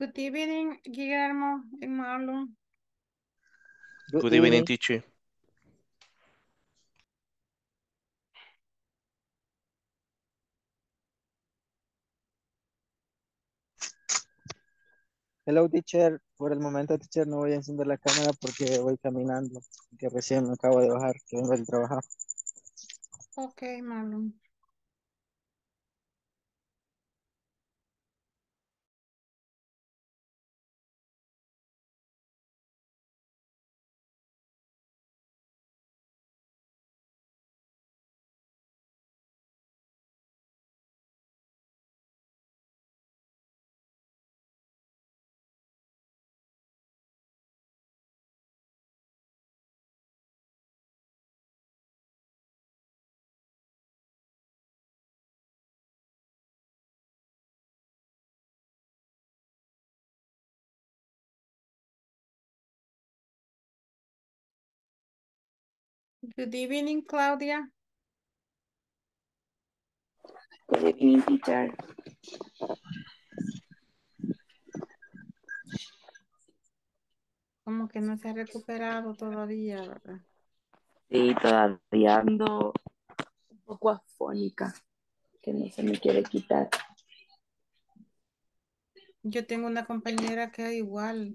Good evening, Guillermo and Marlon. Good, evening, teacher. Hello, teacher. Por el momento, teacher, no voy a encender la cámara porque voy caminando, que recién me acabo de bajar, que vengo del trabajo. Ok, Marlon. Good evening, Claudia. Good evening, teacher. Como que no se ha recuperado todavía, ¿verdad? Sí, todavía ando un poco afónica, que no se me quiere quitar. Yo tengo una compañera que igual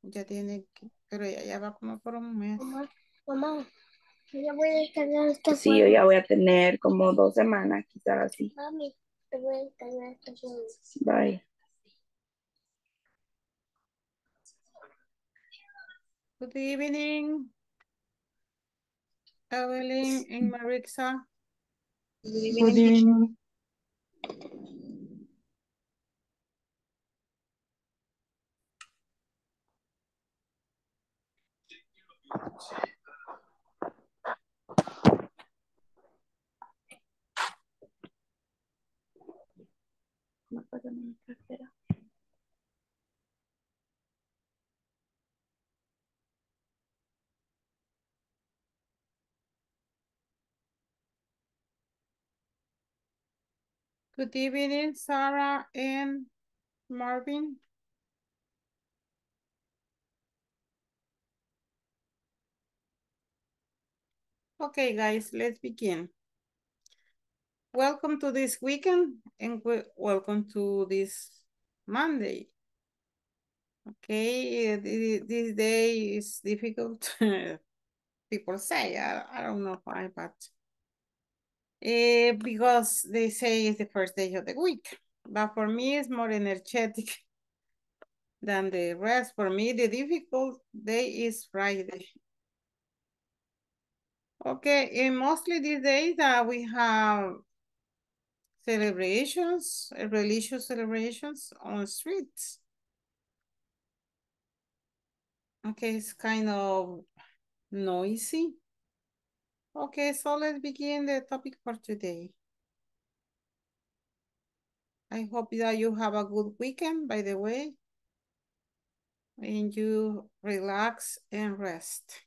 ya tiene, que- pero ella ya va como por un mes. Mamá, mamá, ya voy a descargar este Sí, yo ya voy a tener como dos semanas, quizás así. Mami, te voy a descargar este juego. Bye. Good evening. Evelyn and Marixa. Good evening. Good evening, Sarah and Marvin. Okay, guys, let's begin. Welcome to this weekend and welcome to this Monday. Okay, uh, this day is difficult. People say, I, I don't know why, but eh, because they say it's the first day of the week. But for me, it's more energetic than the rest. For me, the difficult day is Friday. Okay, and mostly these days uh, we have celebrations, religious celebrations on streets. Okay, it's kind of noisy. Okay, so let's begin the topic for today. I hope that you have a good weekend, by the way, and you relax and rest.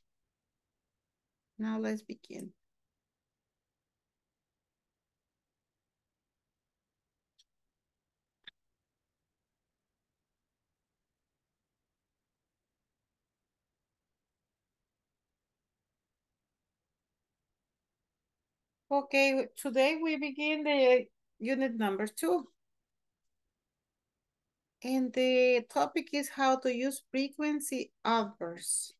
Now let's begin. Okay, today we begin the unit number two. And the topic is how to use frequency adverbs.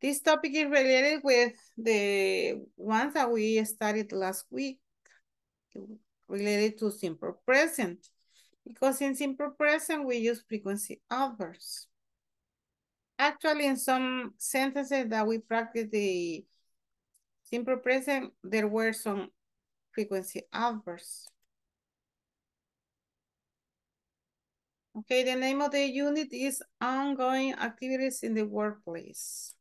This topic is related with the ones that we studied last week, related to simple present. Because in simple present, we use frequency adverbs. Actually, in some sentences that we practice the simple present, there were some frequency adverbs. Okay, the name of the unit is ongoing activities in the workplace.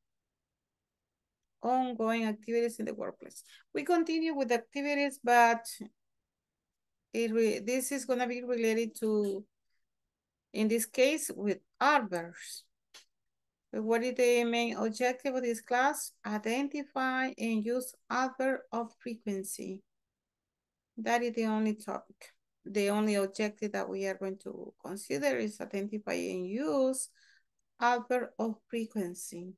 Ongoing activities in the workplace. We continue with activities, but it this is gonna be related to, in this case, with adverbs. What is the main objective of this class? Identify and use adverb of frequency. That is the only topic. the only objective that we are going to consider is identify and use adverb of frequency.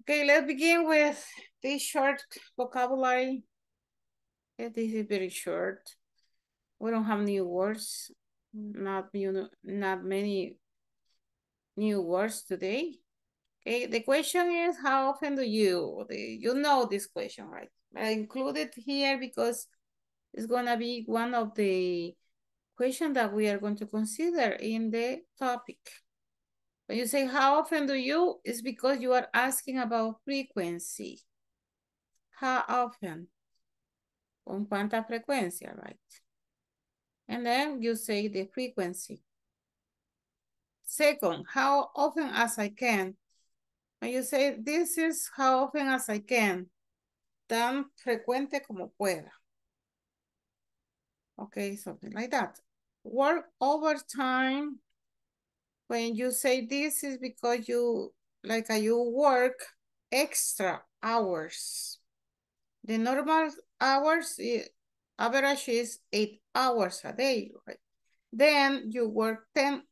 Okay, let's begin with this short vocabulary. This is very short. We don't have new words, not new, not many new words today. Okay, the question is how often do you, you know this question, right? I included here because it's gonna be one of the questions that we are going to consider in the topic. When you say how often do you, it's because you are asking about frequency. How often? Con cuánta frecuencia, right? And then you say the frequency. Second, how often as I can. When you say this is how often as I can, tan frecuente como pueda. Okay, something like that. Work overtime. When you say this is because you, like uh, you work extra hours. The normal hours, eh, average is eight hours a day, right? Then you work 10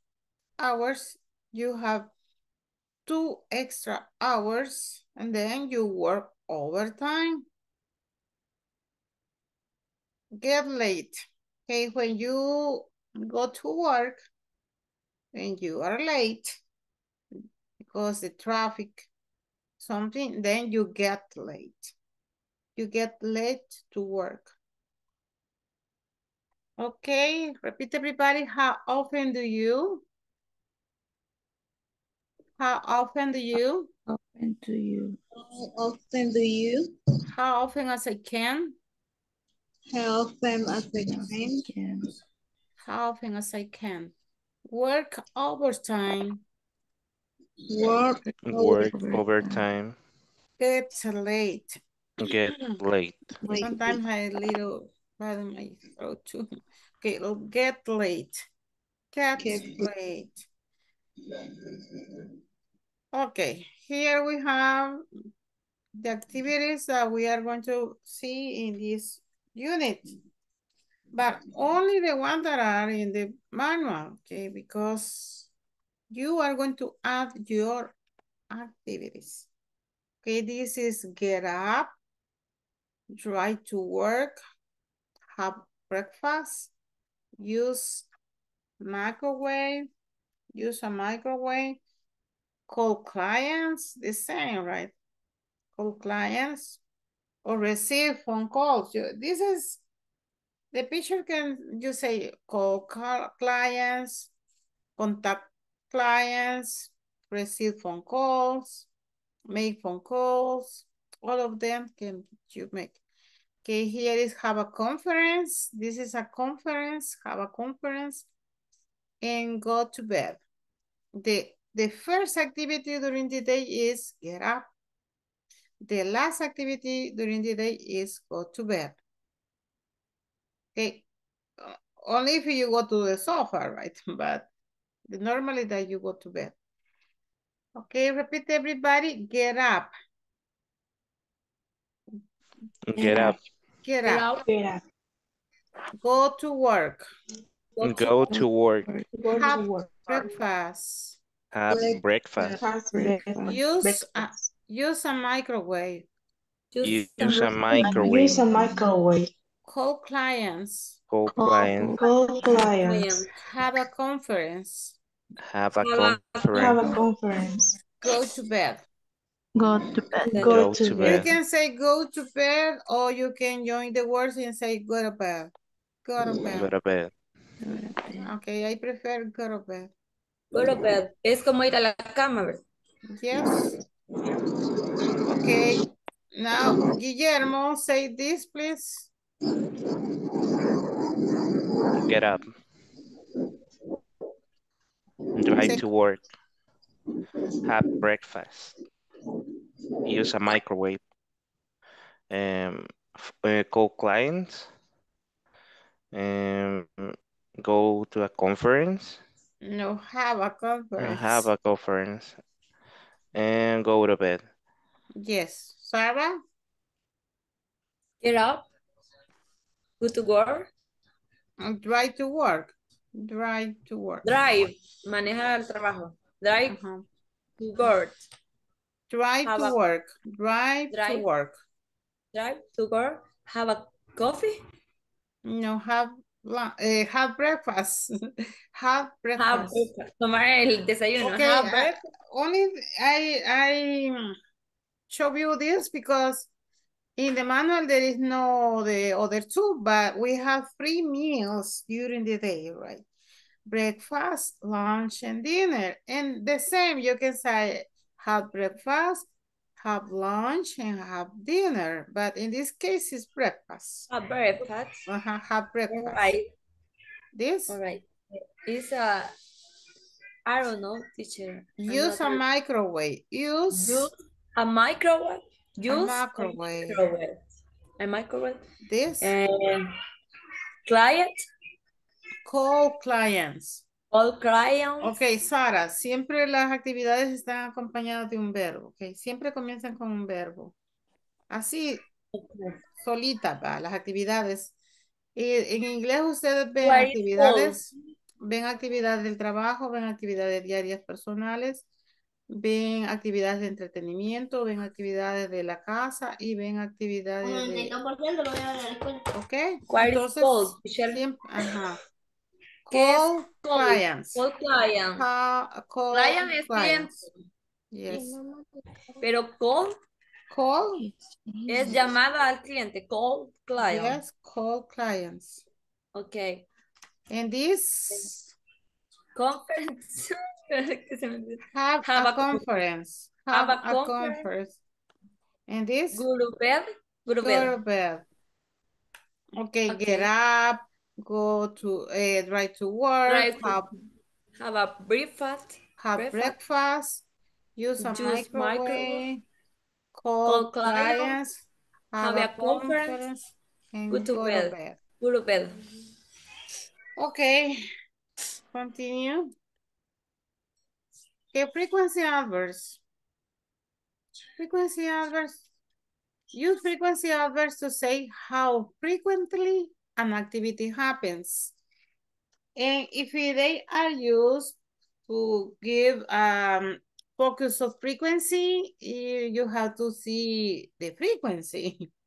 hours, you have two extra hours, and then you work overtime. Get late. Okay, when you go to work and you are late because the traffic, something, then you get late. You get late to work. Okay, repeat everybody. How often do you? How often do you? Open to you. How often do you? How often as I can? How often as I can? Can. How often as I can. Work overtime. Work Work Overtime. overtime. Get late. Get late. late. Sometimes I little bad in my throat too. Okay, get late. Get Get late. Okay, here we have the activities that we are going to see in this unit. But only the ones that are in the manual, okay? Because you are going to add your activities. Okay, this is get up, drive to work, have breakfast, use microwave, use a microwave, call clients, the same, right? Call clients or receive phone calls. This is, the picture can, you say, call clients, contact clients, receive phone calls, make phone calls, all of them can you make. Okay, here is have a conference. This is a conference, have a conference, and go to bed. The, the first activity during the day is get up. The last activity during the day is go to bed. Okay, uh, only if you go to the sofa, right? But normally that you go to bed. Okay, repeat everybody, get up, Get up. get up, Get up. go to work, Go to work. Go Have to work. breakfast, Have Break- breakfast. Fast Breakfast. use a, use a microwave, Use a Use microwave. a microwave. call clients, Call client. Call clients. have a conference, Have a conference. Have a conference. go to bed. Go to bed. Go Go to to You bed. can say go to bed or you can join the words and say go to bed. Go to Go to bed. Go to bed. Okay, I prefer go to bed. Go to bed. Es como ir a la cama, ¿verdad? Yes. Okay, now Guillermo, say this please. Get up. Drive Say- to work. Have breakfast. Use a microwave. Um, f- uh, call clients. Um, go to a conference. No, have a uh, conference. Have a conference. And go to bed. Yes. Sarah? Get up. Go to work. Uh, Drive to work. Drive to work. Drive. Manejar al trabajo. Drive Ajá. to work. Drive Have to a- work. Drive to Drive. work. Drive to work. Have a coffee. No, have lun- eh, have breakfast. have breakfast. Have breakfast. Tomar el desayuno. Okay, Have I- only I I show you this because in the manual there is no the other two, but we have three meals during the day, right? Breakfast, lunch, and dinner. And the same, you can say have breakfast, have lunch, and have dinner. But in this case, it's breakfast. Have breakfast. Uh-huh, have breakfast. All right. This All right. It's a, I don't know, teacher. Use a microwave. Use Use a microwave. Use microwave. microwave. A microwave. this. And client. Call clients. All clients. Ok, Sara, siempre las actividades están acompañadas de un verbo, ok. Siempre comienzan con un verbo. Así, solita, va, las actividades. Y en inglés ustedes ven is actividades, ven actividades del trabajo, ven actividades diarias personales, ven actividades de entretenimiento, ven actividades de la casa y ven actividades Un de... 92% lo voy a dar a la escuela. Ok, is entonces, siempre, ajá. ¿Qué es Call call? clients. All client. Ca- call Client es clients. cliente. Yes. Pero call Call. es llamada al cliente. Call client. Yes, call clients. Ok. And this Conference. Have, Have a, a con- conference. have Have, a a conference. And this bed. to bed. Okay, Okay. get up, go to uh, drive to work, Drive have, Have a breakfast. have breakfast. breakfast, use a Use microwave, microwave, call, call clients, have have a conference, and go to go bed. bed. Go to bed. Okay, continue. Okay, frequency adverbs. Frequency adverbs. Use frequency adverbs to say how frequently an activity happens. And if they are used to give um focus of frequency, you, have to see the frequency.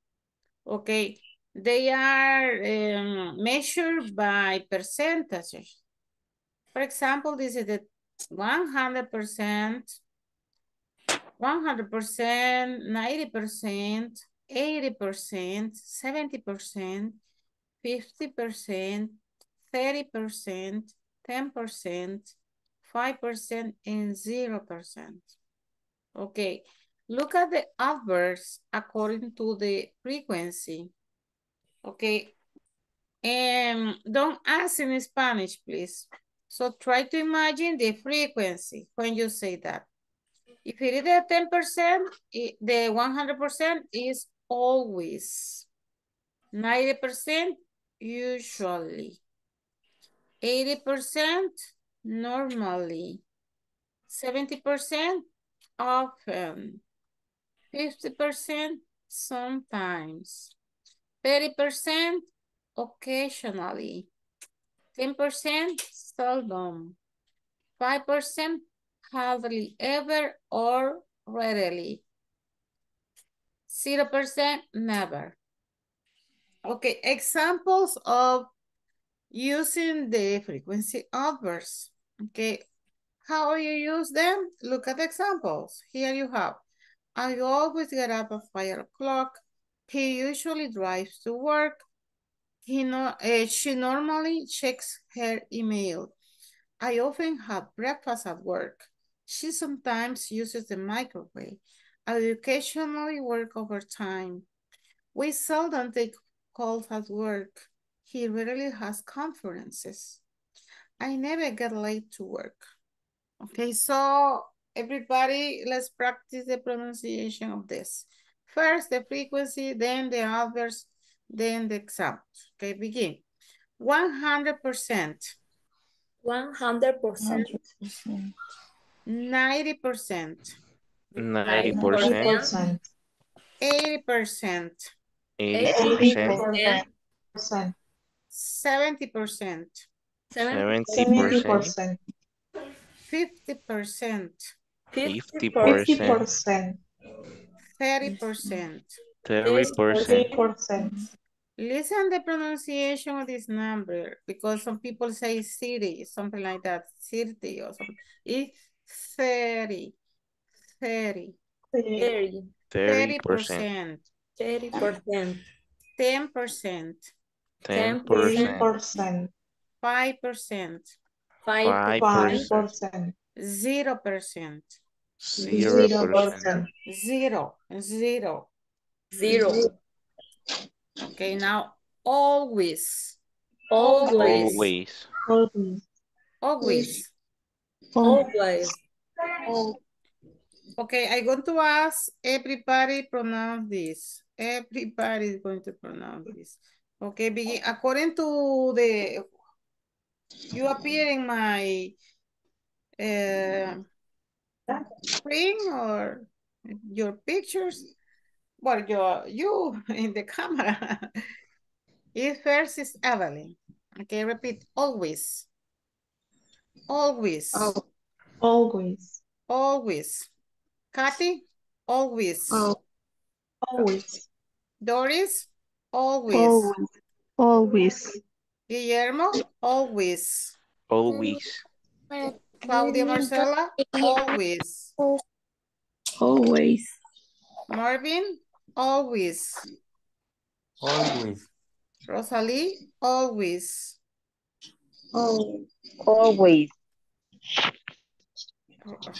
Okay, they are um, measured by percentages. For example, this is the 100%, 100%, 90%, 80%, 70%, 50%, 30%, 10%, 5%, and 0%. Okay, look at the adverbs according to the frequency. Okay, and don't ask in Spanish, please. So try to imagine the frequency when you say that. If it is the 10%, it- the 100% is always. 90% usually. 80% normally. 70% often. 50% sometimes. 30% occasionally. 10% seldom. 5% hardly ever or rarely. 0% never. Okay, examples of using the frequency adverbs. Okay, how you use them? Look at the examples. Here you have. I always get up at five o'clock. He usually drives to work. He no, uh, she normally checks her email. I often have breakfast at work. She sometimes uses the microwave. I occasionally work overtime. We seldom take calls at work. He rarely has conferences. I never get late to work. Okay, so everybody, let's practice the pronunciation of this. First, the frequency, then the adverbs, then the examples. Okay, begin. 100%, 100%. 90%, 90%, 90%, 80%, 80%, 80%, 70%, Seven, Seventy Seventy percent, percent. 50%, fifty Fifty percent, percent. 30%. thirty Thirty percent, percent. Listen the pronunciation of this number because some people say city, something like that, city or something. It's 30, 30, thirty, thirty 30%, 30%, 10%, Ten percent. Ten percent. 5%, Five percent. percent. 0%, Zero percent. percent. zero, zero. zero, Okay, now always, always, always, Always. always. always, Okay, I'm going to ask everybody pronounce this. Everybody is going to pronounce this. Okay, begin according to the you appear in my uh, screen or your pictures. Well, your you in the camera. It first is Evelyn. Okay, repeat always. Always. Always. Always. Kathy, always. Always. Doris, always. Always. Always. Guillermo, always. always, Claudia Marcela, always. Always. Marvin, always. Always. Rosalie, always. Always.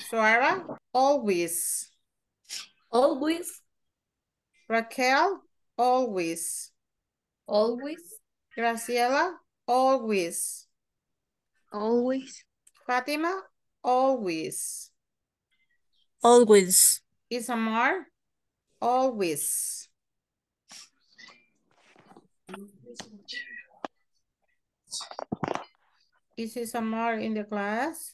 Suara, always. always, Raquel, always. always, Graciela, always. Always. Fatima, always. always, Isamar, always. Is Isamar in the class?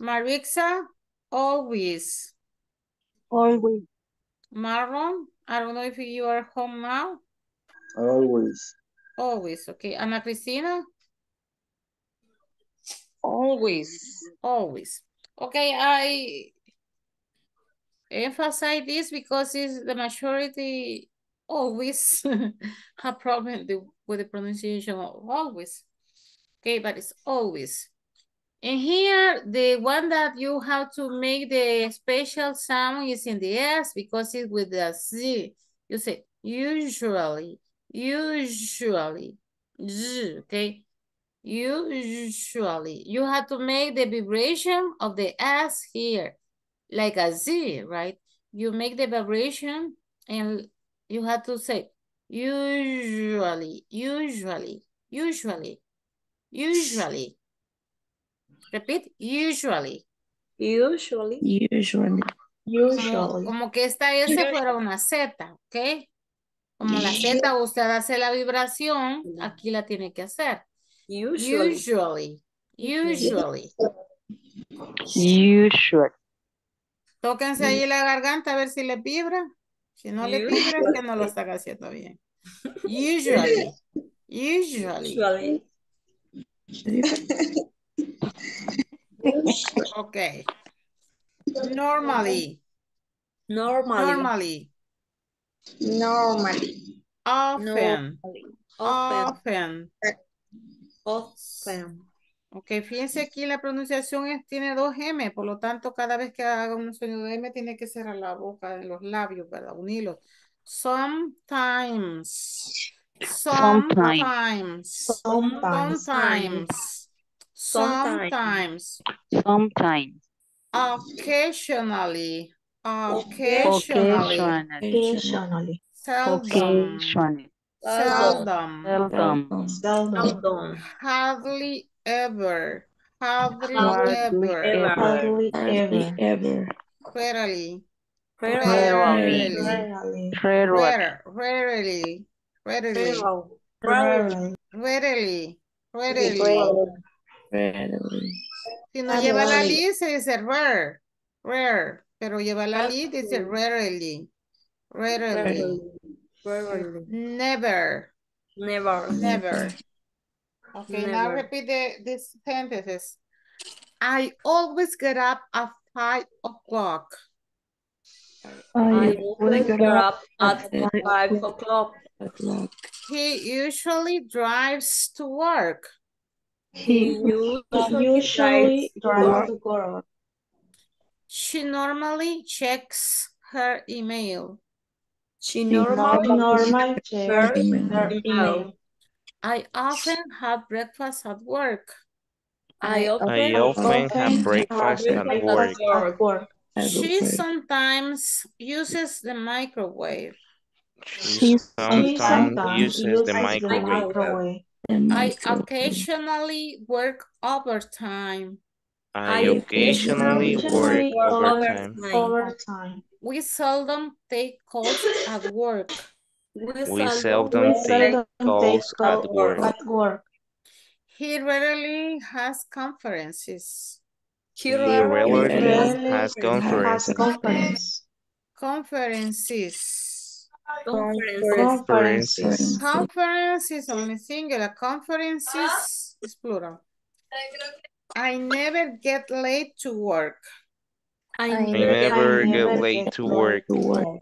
Marixa, always. Always. Marlon, I don't know if you are home now. Always. Always, okay. Ana Cristina, Always. always. Okay, I emphasize this because it's the majority always have problem with the pronunciation of always. Okay, but it's always. And here, the one that you have to make the special sound is in the S because it's with the Z. You say usually, usually, Z, okay? Usually, you have to make the vibration of the S here, like a Z, right? You make the vibration and you have to say usually, usually, usually, usually. Repeat, usually. usually, Usually. Como, Usually. como que esta S fuera una Z, ¿ok? Como la Z usted hace la vibración, aquí la tiene que hacer. usually, Usually, usually. Usually. Tóquense ahí la garganta a ver si le vibra. Si no le vibra, es que no lo están haciendo bien. Usually, usually. usually, Okay. Normally, normally, normally, Normally. often, often, often. often, Ok, fíjense aquí la pronunciación es, tiene dos M, por lo tanto, cada vez que haga un sonido de M, tiene que cerrar la boca en los labios, ¿verdad? Unirlos. Sometimes. Sometimes. Sometimes. Sometimes. Sometimes. Sometimes. Sometimes. Occasionally. Occasionally. Occasionally. Seldom. Occasionally. Seldom. Seldom. Seldom. seldom, Hardly ever. Hardly Hardly ever. ever, Hardly ever. Ever. Rarely. rarely, Rarely. Rarely. Rarely. Rare, rarely, rarely, rarely. Si no ah, lleva la li, se dice rare, rare, pero lleva la ah, li, dice rarely, rarely, rarely, never, Never. Never. Okay, now repeat the, these sentences. I always get up at five o'clock. I I always get up at at five o'clock. o'clock. He usually drives to work. He He Usually drives to drive work. to work. She normally checks her email. She Normal, normally normal her checks email. her email. I often have breakfast at work. I often, I often have breakfast at work. At work. She sometimes uses the microwave. She She sometimes sometimes uses the microwave. microwave. The I occasionally work overtime. I I occasionally occasionally work work overtime. Overtime. We seldom take calls at work. We seldom We take seldom calls take at work. At work. He rarely has conferences. He He rarely rarely Rarely has Has conferences. conference. Conferences. conferences. Conferences. Conference is only singular. Conferences is plural. I never get late to work. I I never never get late get to work. To work.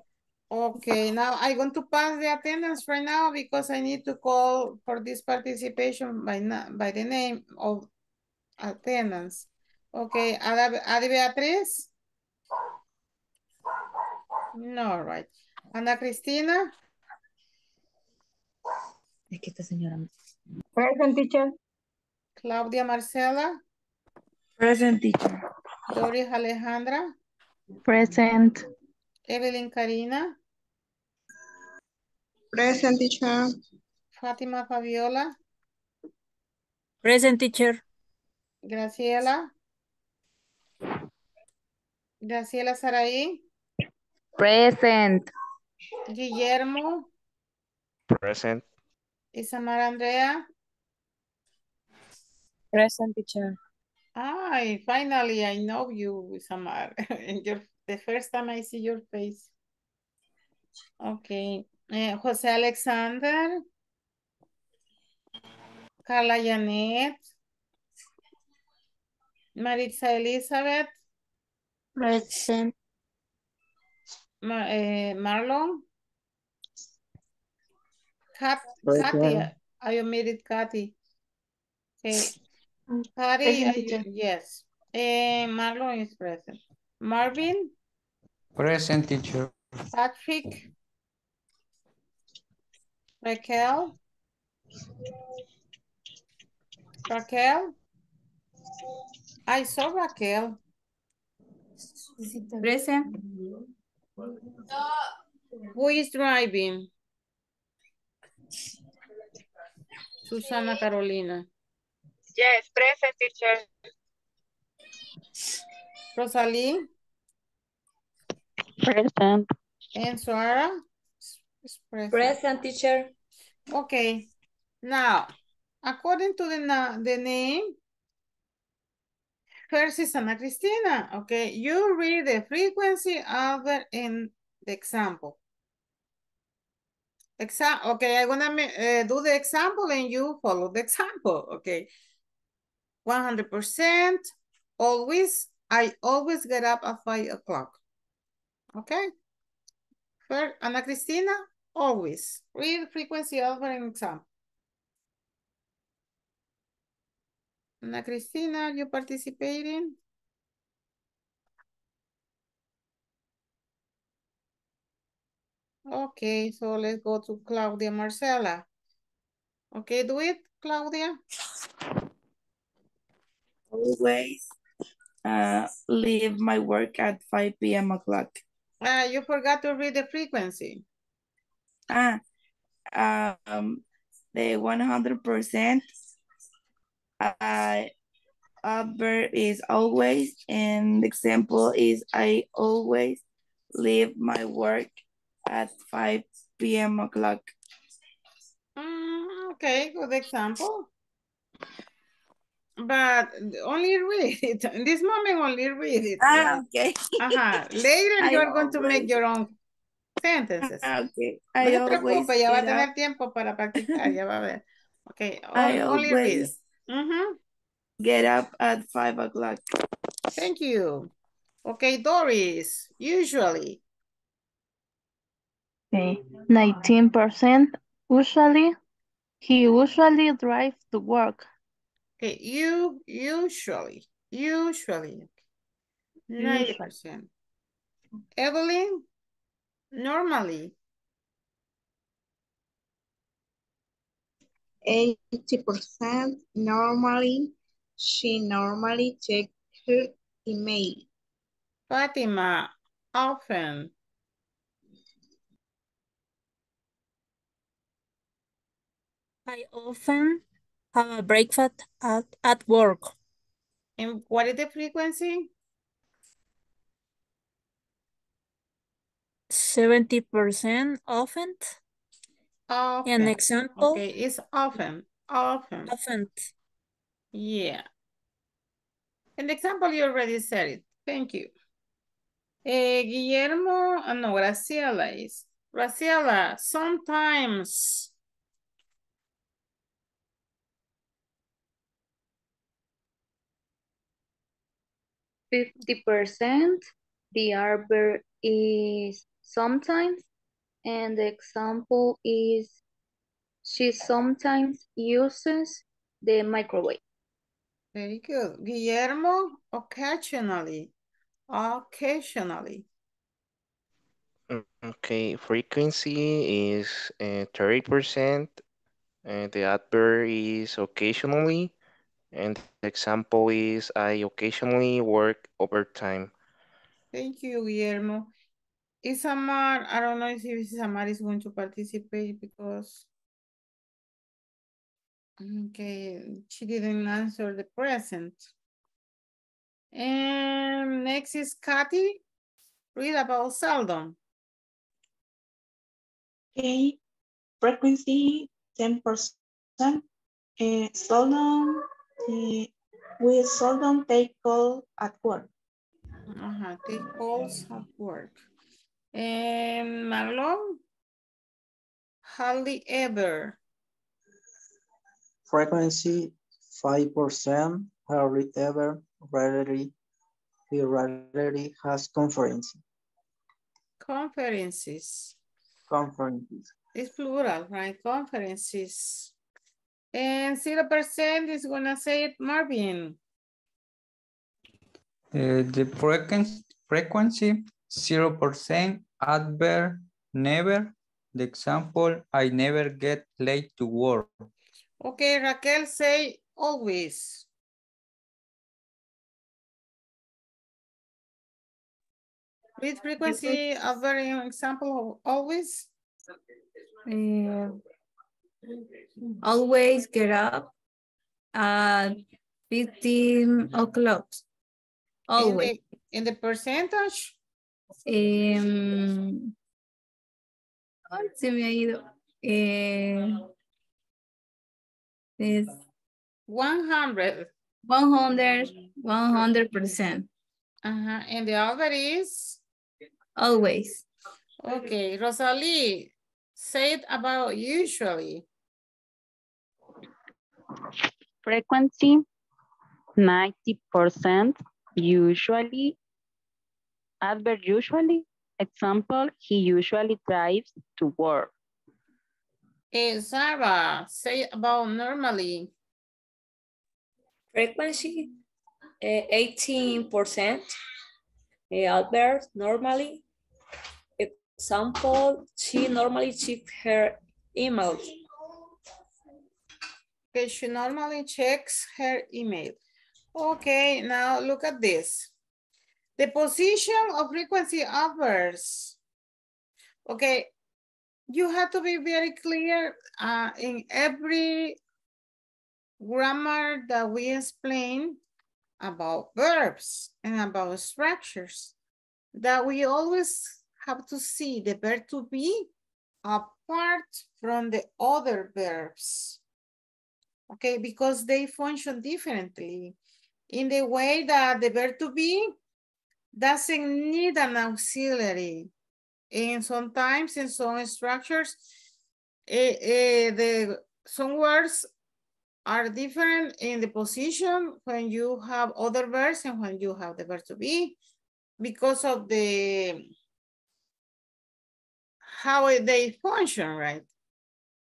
Okay, now I'm going to pass the attendance right now because I need to call for this participation by, by the name of attendance. Okay, Ada, Ada Beatriz? No, right. Ana Cristina? Es que esta señora. Present teacher. Claudia Marcela? Present teacher. Doris Alejandra? Present. Evelyn Karina? Present teacher. Fátima Fabiola? Present teacher. Graciela? Graciela Saraí? Present. Guillermo? Present. Isamar Andrea? Present teacher. Ay, finally I know you, Isamar. And your, the first time I see your face. Okay. Eh, José Alexander. Carla Janet. Maritza Elizabeth. Present. Eh, Marlon. Kat, Present. Katy, I omitted Kathy. Okay. I- teacher. yes. Eh, Marlon is present. Marvin, Present teacher. Patrick. Raquel. Raquel. I saw Raquel. Present. Who is driving? Susana Carolina. Yes, present teacher. Rosalie Present. and Suara. present. present teacher. Okay, now, according to the, the name, first is Ana Cristina, okay? You read the frequency adverb in the example. Exa okay, I'm gonna uh, do the example and you follow the example, okay? 100%, always, I always get up at five o'clock, okay? First, Ana Cristina, always. Read frequency adverb in example. Ana Cristina, are you participating? Okay, so let's go to Claudia Marcela. Okay, do it, Claudia. Always uh, leave my work at 5 p.m. o'clock. Uh, you forgot to read the frequency. Ah, um, the 100% uh, adverb is always, and the example is I always leave my work at 5 p.m. o'clock. Mm, okay, good example. But only read it. In this moment, only read it. Ah, okay. Uh-huh. Later, I you're going to make your own sentences. Ah, okay. I se always preocupe, ya va a tener tiempo para practicar, ya va a ver. Ok, I on- only read. always Ujú, get up at five o'clock. Thank you. Okay, Doris, usually. Okay. 19% usually. He usually drives to work. Okay, you, usually, usually. Ninety percent. Evelyn, normally. Eighty percent normally. She normally check her email. Fatima, often. I often have a breakfast at, at work. And what is the frequency? 70% often. Often. An example, Okay, it's often, often. often. Yeah. An example, you already said it. Thank you. Eh, Guillermo, ah, no, Graciela is. Graciela, sometimes. Fifty percent. The adverb is sometimes, and the example is she sometimes uses the microwave. Very good. Guillermo, occasionally. Occasionally. Mm, Okay, frequency is uh, 30%. And the adverb is occasionally. And the example is I occasionally work overtime. Thank you, Guillermo. Isamar, I don't know if Isamar is going to participate because okay, she didn't answer the present. And next is Kathy. Read about seldom. Okay, frequency ten percent. Uh, seldom, uh, we seldom take call at work. Uh-huh, take calls at work. And Marlon? Hardly ever. Frequency five percent, hardly ever, rarely, he rarely has conference, Conferences. conferences. It's plural, right? Conferences. And zero percent is gonna say it Marvin. Uh, the frequency, frequency, zero percent, adverb, never. The example, I never get late to work. Okay, Raquel say always. With frequency, a very example of always. Eh, always get up at 15 o'clock. In Always. the, in the percentage, Em, ay, se me ha ido. Eh, es one hundred. 100, 100%. Uh-huh, and the other is, Always. okay, Rosalie, say it about usually. Frequency, ninety percent, usually. Adverb usually. Example, he usually drives to work. Eh, Sarah, say about normally. Frequency, eighteen percent. Albert, normally. Example, she normally checks her email. Okay, she normally checks her email. Okay, now look at this. The position of frequency adverbs. Okay, you have to be very clear uh, in every grammar that we explain about verbs and about structures that we always have to see the verb to be apart from the other verbs. Okay, because they function differently in the way that the verb to be doesn't need an auxiliary. And sometimes in some structures, eh, eh, the some words are different in the position when you have other verbs and when you have the verb to be because of the how they function, right?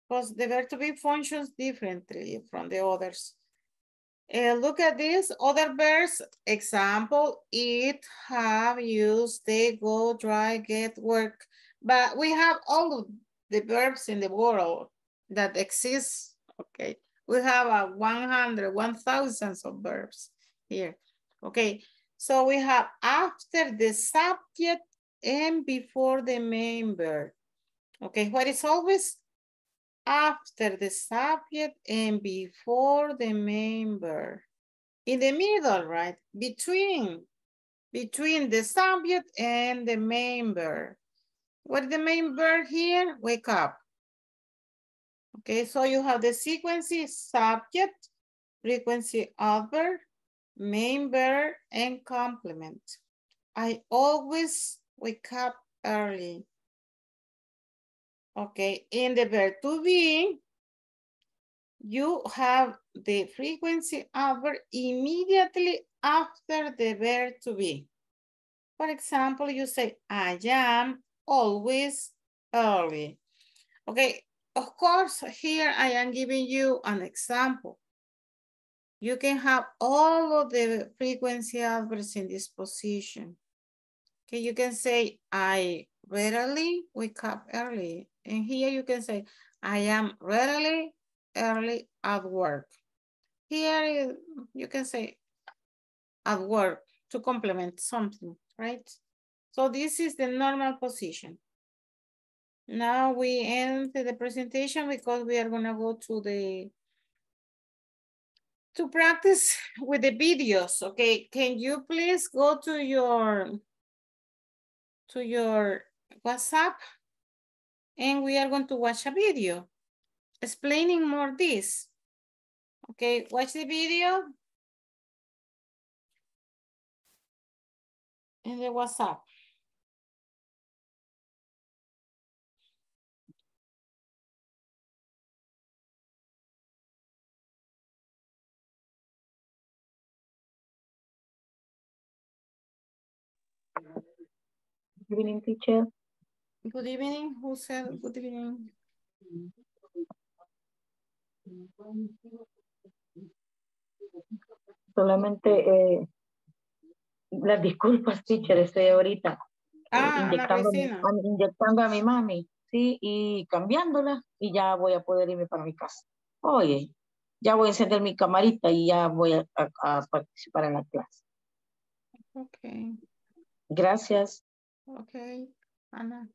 Because the verb to be functions differently from the others. Uh, look at this, other verbs, example, eat, have, use, stay, go, try, get, work. But we have all of the verbs in the world that exist, okay? We have a 100, 1,000 of verbs here, okay? So we have after the subject and before the main verb. Okay, what is always after the subject and before the main verb. In the middle, right? Between, between the subject and the main verb. What the main verb here? Wake up. Okay, so you have the sequence subject, frequency adverb, main verb, and complement. I always wake up early. Okay, in the verb to be, you have the frequency adverb immediately after the verb to be. For example, you say, I am always early. Okay, of course, here I am giving you an example. You can have all of the frequency adverbs in this position. Okay, you can say, I rarely wake up early. And here you can say, I am rarely early at work. Here you can say at work to complement something, right? So this is the normal position. Now we end the presentation because we are gonna go to the to practice with the videos. Okay, can you please go to your to your WhatsApp and we are going to watch a video explaining more this. Okay, watch the video in the WhatsApp. Good evening, teacher. Good evening. Who said good evening? Solamente eh, las disculpas, teacher, estoy ahorita eh, Ah, inyectando, a mi- Cristina. a- inyectando a mi mami, sí, y cambiándola y ya voy a poder irme para mi casa. Oye, ya voy a encender mi camarita y ya voy a, a- a participar en la clase. Okay, Gracias. okay, Ana.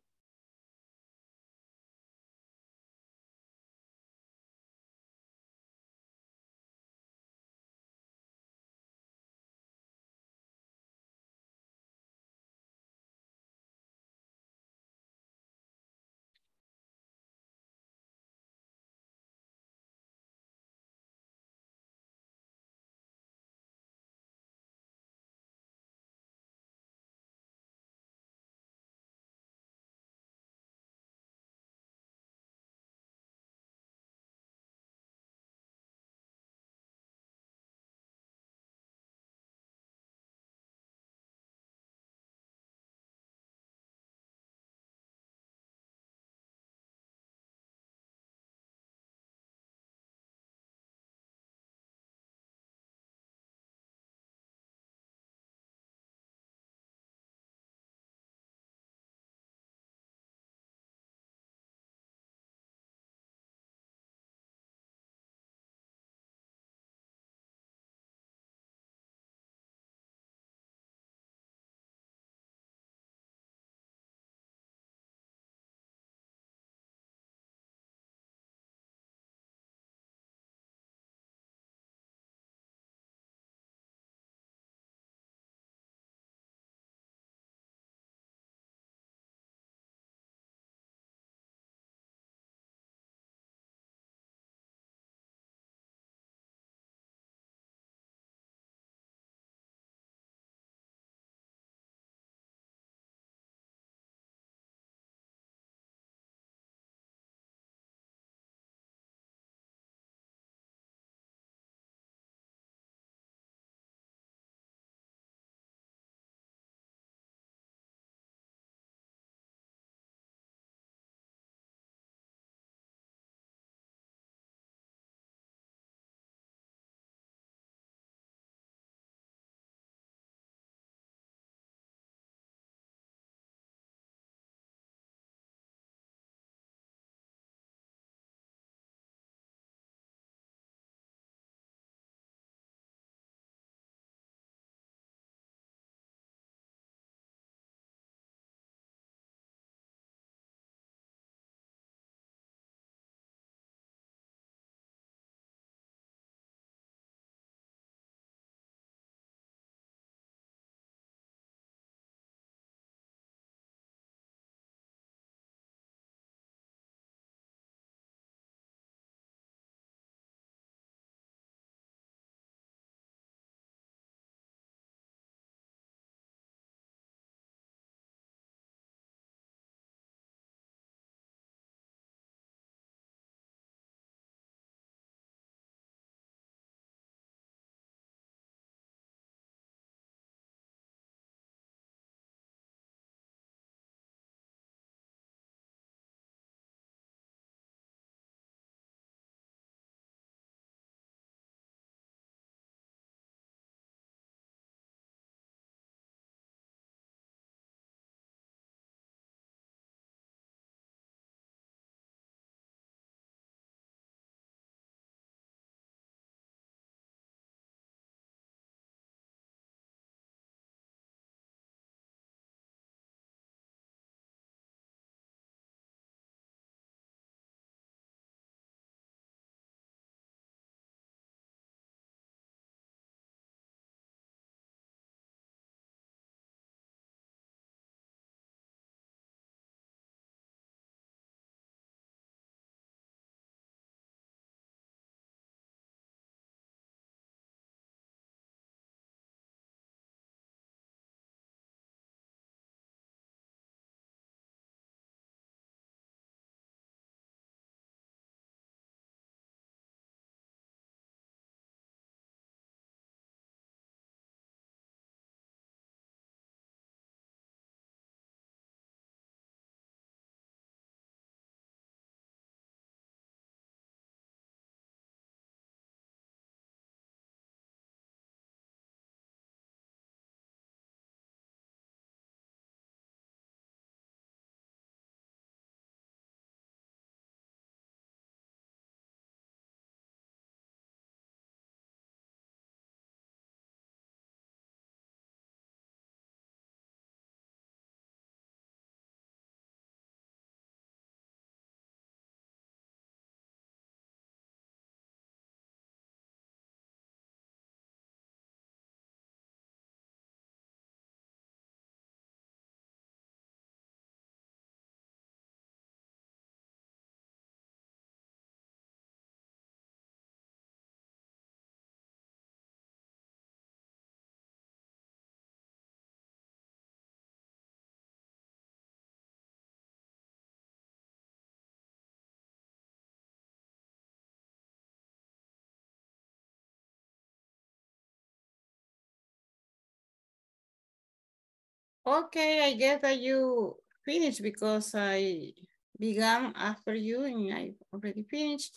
Okay, I guess that you finished because I began after you and I already finished.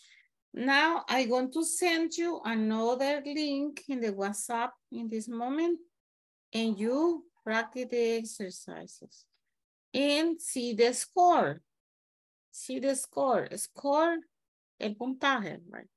Now I'm going to send you another link in the WhatsApp in this moment and you practice the exercises and see the score. See the score. Score, el puntaje, right?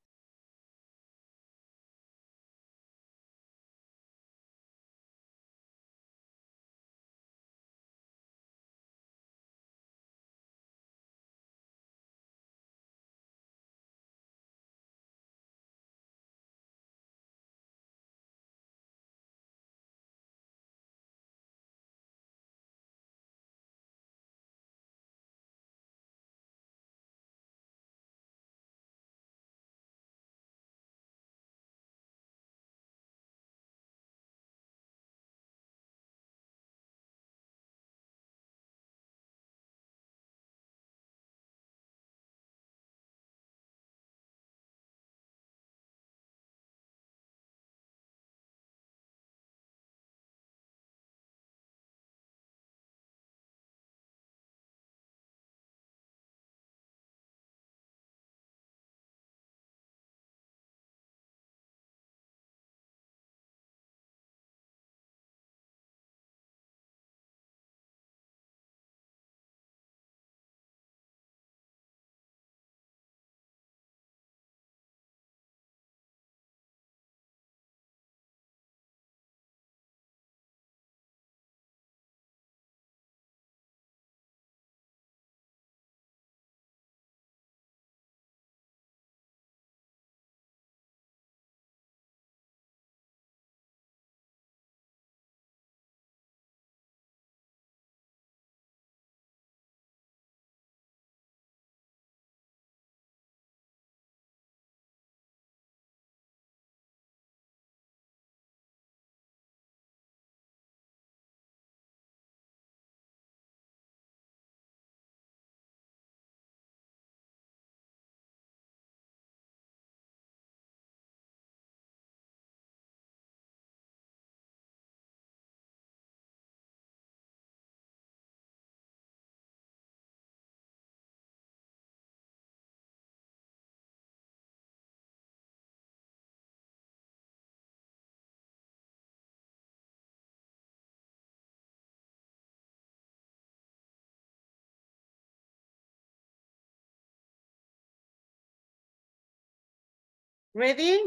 Ready?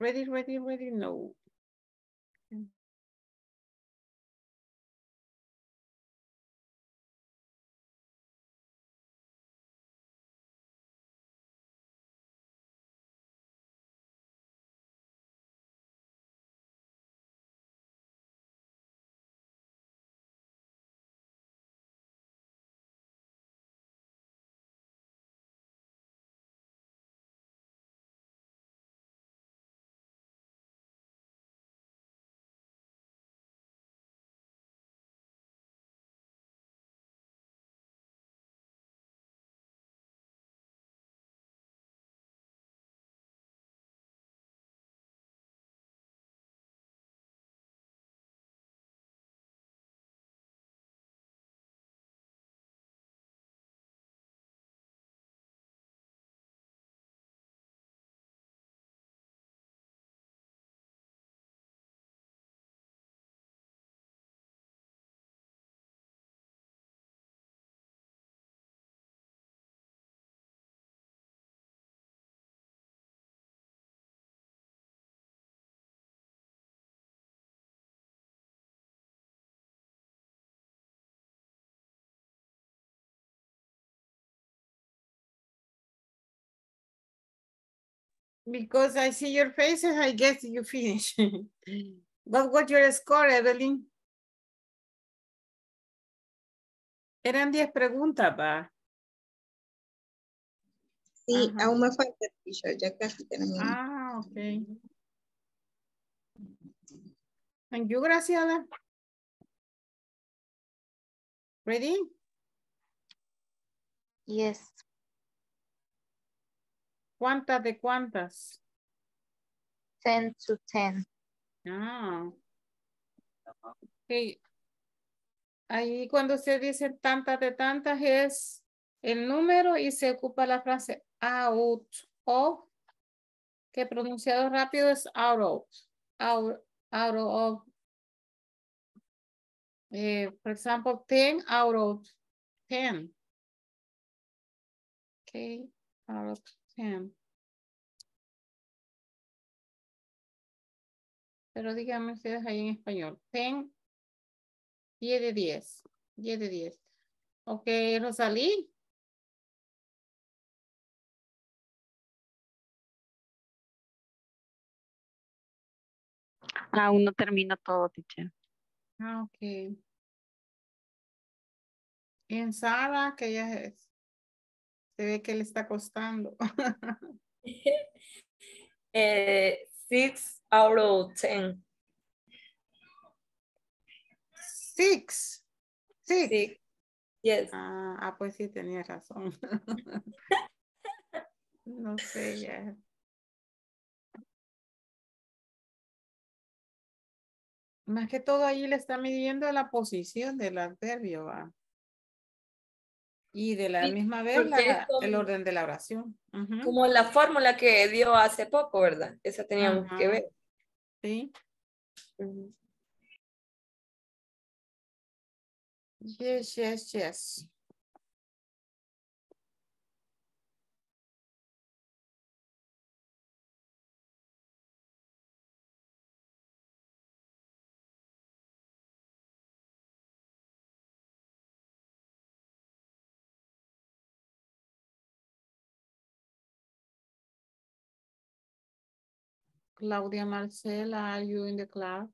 Ready, ready, ready, no. Because I see your faces, I guess you finish. what was your score, Evelyn? Eran 10 preguntas, va. Sí, Ajá. aún me falta, teacher, ya casi termino. Ah, ok. Thank you, Graciela. Ready? Yes. ¿Cuántas de cuántas? 10 to 10. Ah. Ok. Ahí cuando se dice tantas de tantas es el número y se ocupa la frase out of, que pronunciado rápido es out of, out, out of. Eh, for example, 10 out of 10. Okay, out of 10. Pero díganme ustedes ahí en español. 10, 10 de 10. 10 de 10. Ok, Rosalí. Aún no termino todo, teacher. Ah, ok. En Sara, que ya es. Se ve que le está costando. Eh, six out of ten. Six. Six. Six. Yes. Ah, ah, pues sí, tenía razón. no sé ya. Más que todo ahí le está midiendo la posición del adverbio, ¿va? Y de la Sí, misma vez la- el orden de la oración. Como la fórmula que dio hace poco, ¿verdad? Esa teníamos que ver. Sí. Yes, yes, yes. Claudia Marcela, are you in the class?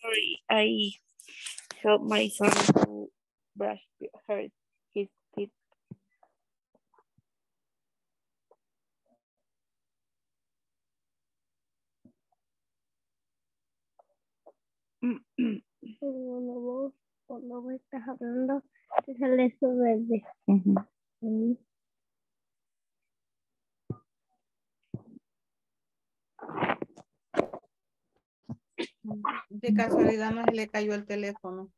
Sorry, I help my son to brush her his teeth. Cuando vos, cuando vos estás hablando, te sale verde. Ujú. Mm. De casualidad no se le cayó el teléfono.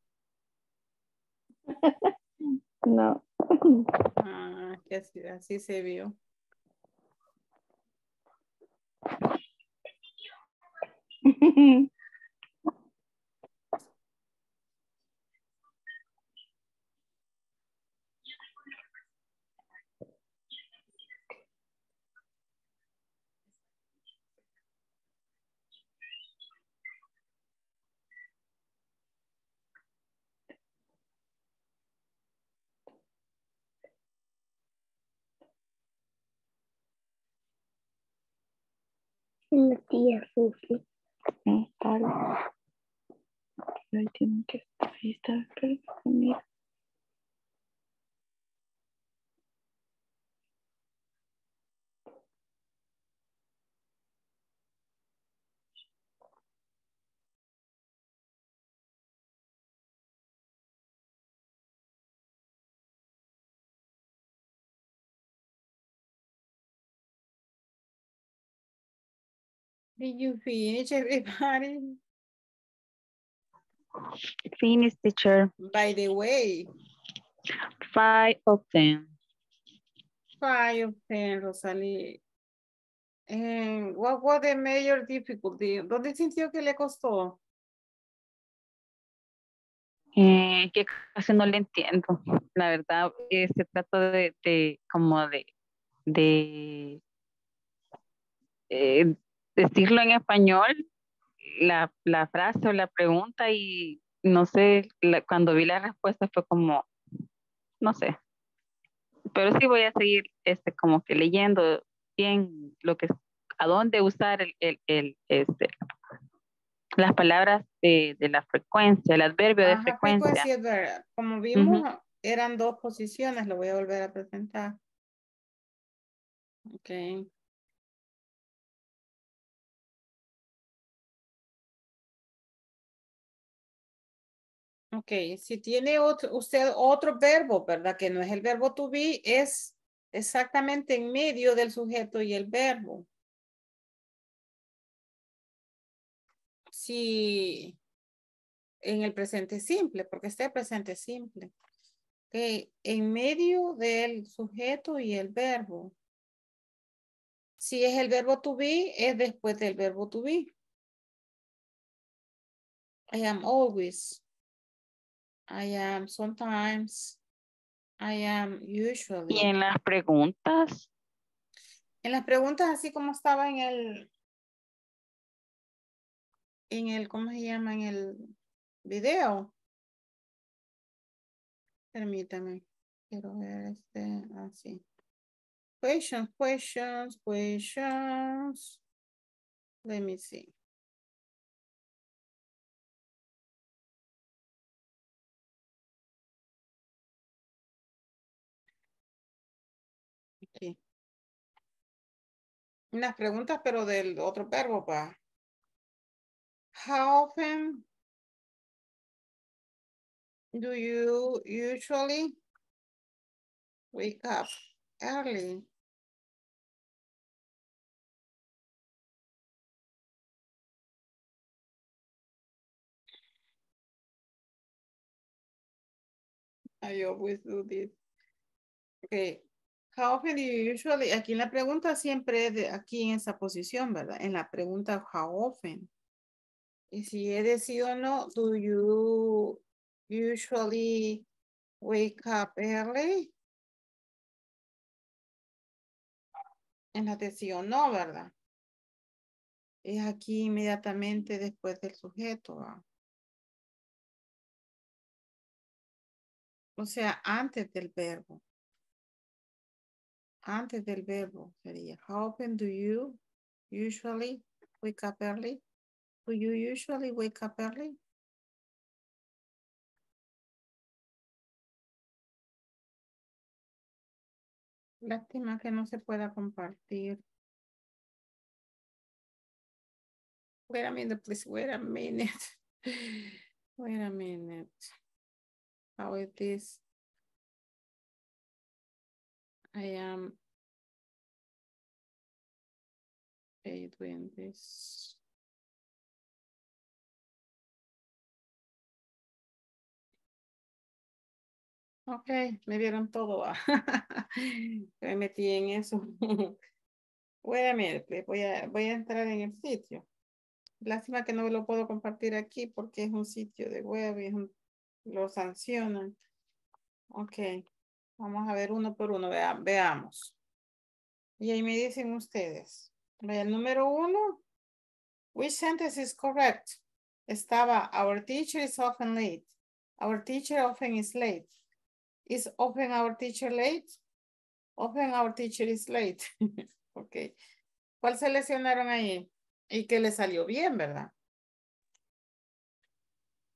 No. Ah, que así, así se vio. La tía Susi. No, tal. Ahí tienen que estar. Ahí está. perfecto, Mira. Did you finish everybody? Finish, teacher. By the way, Five of them. five of ten, Rosalie. And what was the major difficulty? ¿Dónde sintió que le costó? Eh, que casi no le entiendo. La verdad, eh, se trata de, de como de, de eh, decirlo en español, la, la frase o la pregunta y no sé, la- cuando vi la respuesta fue como, no sé. Pero sí voy a seguir este, como que leyendo bien lo que, a dónde usar el, el, el, este, las palabras de, de la frecuencia, el adverbio de Ajá, frecuencia. frecuencia. Como vimos, eran dos posiciones, lo voy a volver a presentar. Ok. Ok, si tiene otro, usted otro verbo, ¿verdad? Que no es el verbo to be, es exactamente en medio del sujeto y el verbo. si en el presente simple, porque este es presente simple. Okay. En medio del sujeto y el verbo. Si es el verbo to be, es después del verbo to be. I am always. I am sometimes. I am usually. Y en las preguntas, En las preguntas, así como estaba en el, en el, ¿cómo se llama? En el video. Permítame. Quiero ver este, así. Questions, questions, questions. Let me see. Unas preguntas, pero del otro verbo, pa. How often do you usually wake up early? I always do this. Okay. How often do you usually, aquí en la pregunta siempre es de aquí en esa posición, ¿verdad? En la pregunta how often. Y si he decidido no, do you usually wake up early? En la decisión no, ¿verdad? Es aquí inmediatamente después del sujeto. ¿va? O sea, antes del verbo. Antes del verbo sería. How often do you usually wake up early? Do you usually wake up early? Lástima que no se pueda compartir. Wait a minute, please. Wait a minute. Wait a minute. How is this? I am okay, doing this. Ok, me vieron todo. me metí en eso. Wait a please. voy a, voy a entrar en el sitio. Lástima que no lo puedo compartir aquí porque es un sitio de web y un- lo sancionan. Ok, vamos a ver uno por uno, vea- veamos. Y ahí me dicen ustedes. El número uno, which sentence is correct? Estaba, our teacher is often late. Our teacher often is late. Is often our teacher late? Often our teacher is late. ok. ¿Cuál seleccionaron ahí? Y que le salió bien, ¿verdad?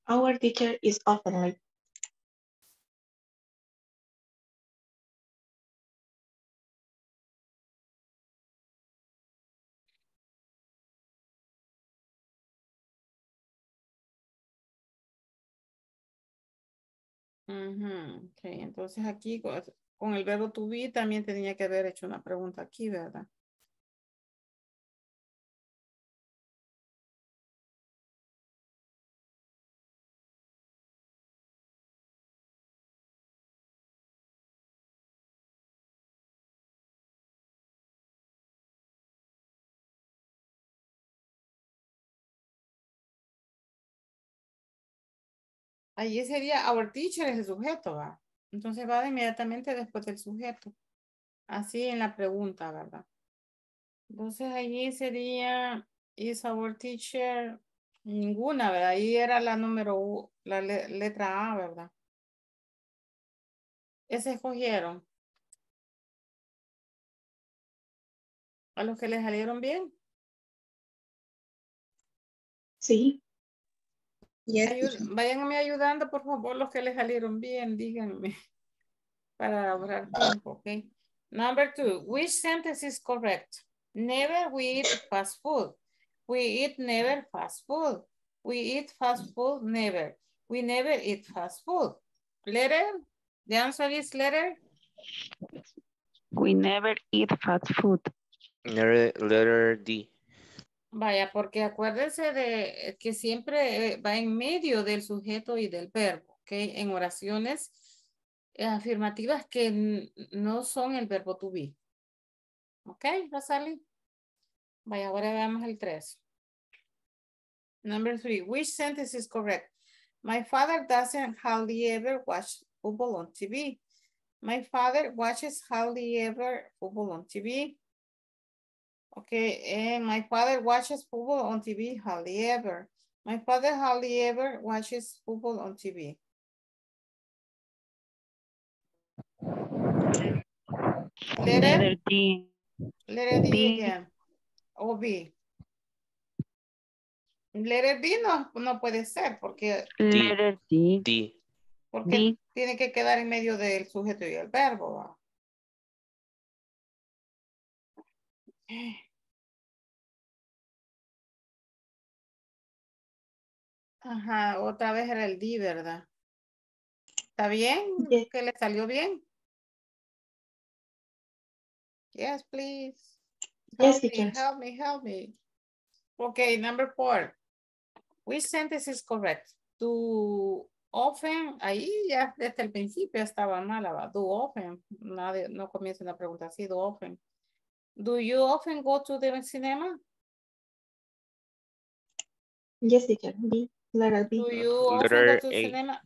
Our teacher is often late. Entonces aquí con, con el verbo to be también tenía que haber hecho una pregunta aquí, ¿verdad? Allí sería our teacher es el sujeto, ¿va? Entonces va inmediatamente después del sujeto. Así en la pregunta, ¿verdad? Entonces allí sería is our teacher ninguna, ¿verdad? Ahí era la número u- la le- letra A, ¿verdad? Ese escogieron. A los que les salieron bien. Sí. Yes, Ayud- teacher. váyanme ayudando, por favor, los que les salieron bien, díganme. Para ahorrar tiempo, ¿ok? Number two, which sentence is correct? Never we eat fast food. We eat never fast food. We eat fast food never. We never eat fast food. Letter? The answer is letter? we never eat fast food. Letter, letter D. Vaya, porque acuérdense de que siempre eh, va en medio del sujeto y del verbo, ¿ok? En oraciones eh, afirmativas que no son el verbo to be. ¿Ok, Rosalie? Vaya, ahora veamos el 3. Number three, which sentence is correct? My father doesn't hardly ever watch football on TV. My father watches hardly ever football on TV. Okay, and my father watches football on TV hardly ever. My father hardly ever watches football on TV. Letter, Letter D. letter D B. again. O B. Letter B no, no puede ser porque, Letter D. D. porque D. tiene que quedar en medio del sujeto y el verbo. ¿va? Ajá, otra vez era el D, ¿verdad? ¿Está bien? Yes. ¿Que le salió bien? Yes, please. Yes, Help me, teacher. help me, help me. Okay, number four. Which sentence is correct? Do often, ahí ya desde el principio estaba mala, ¿va? Do often, nadie, no comienza una pregunta así, do often. Do you often go to the cinema? Yes, teacher. B. Letter B. Do you often go to A. cinema?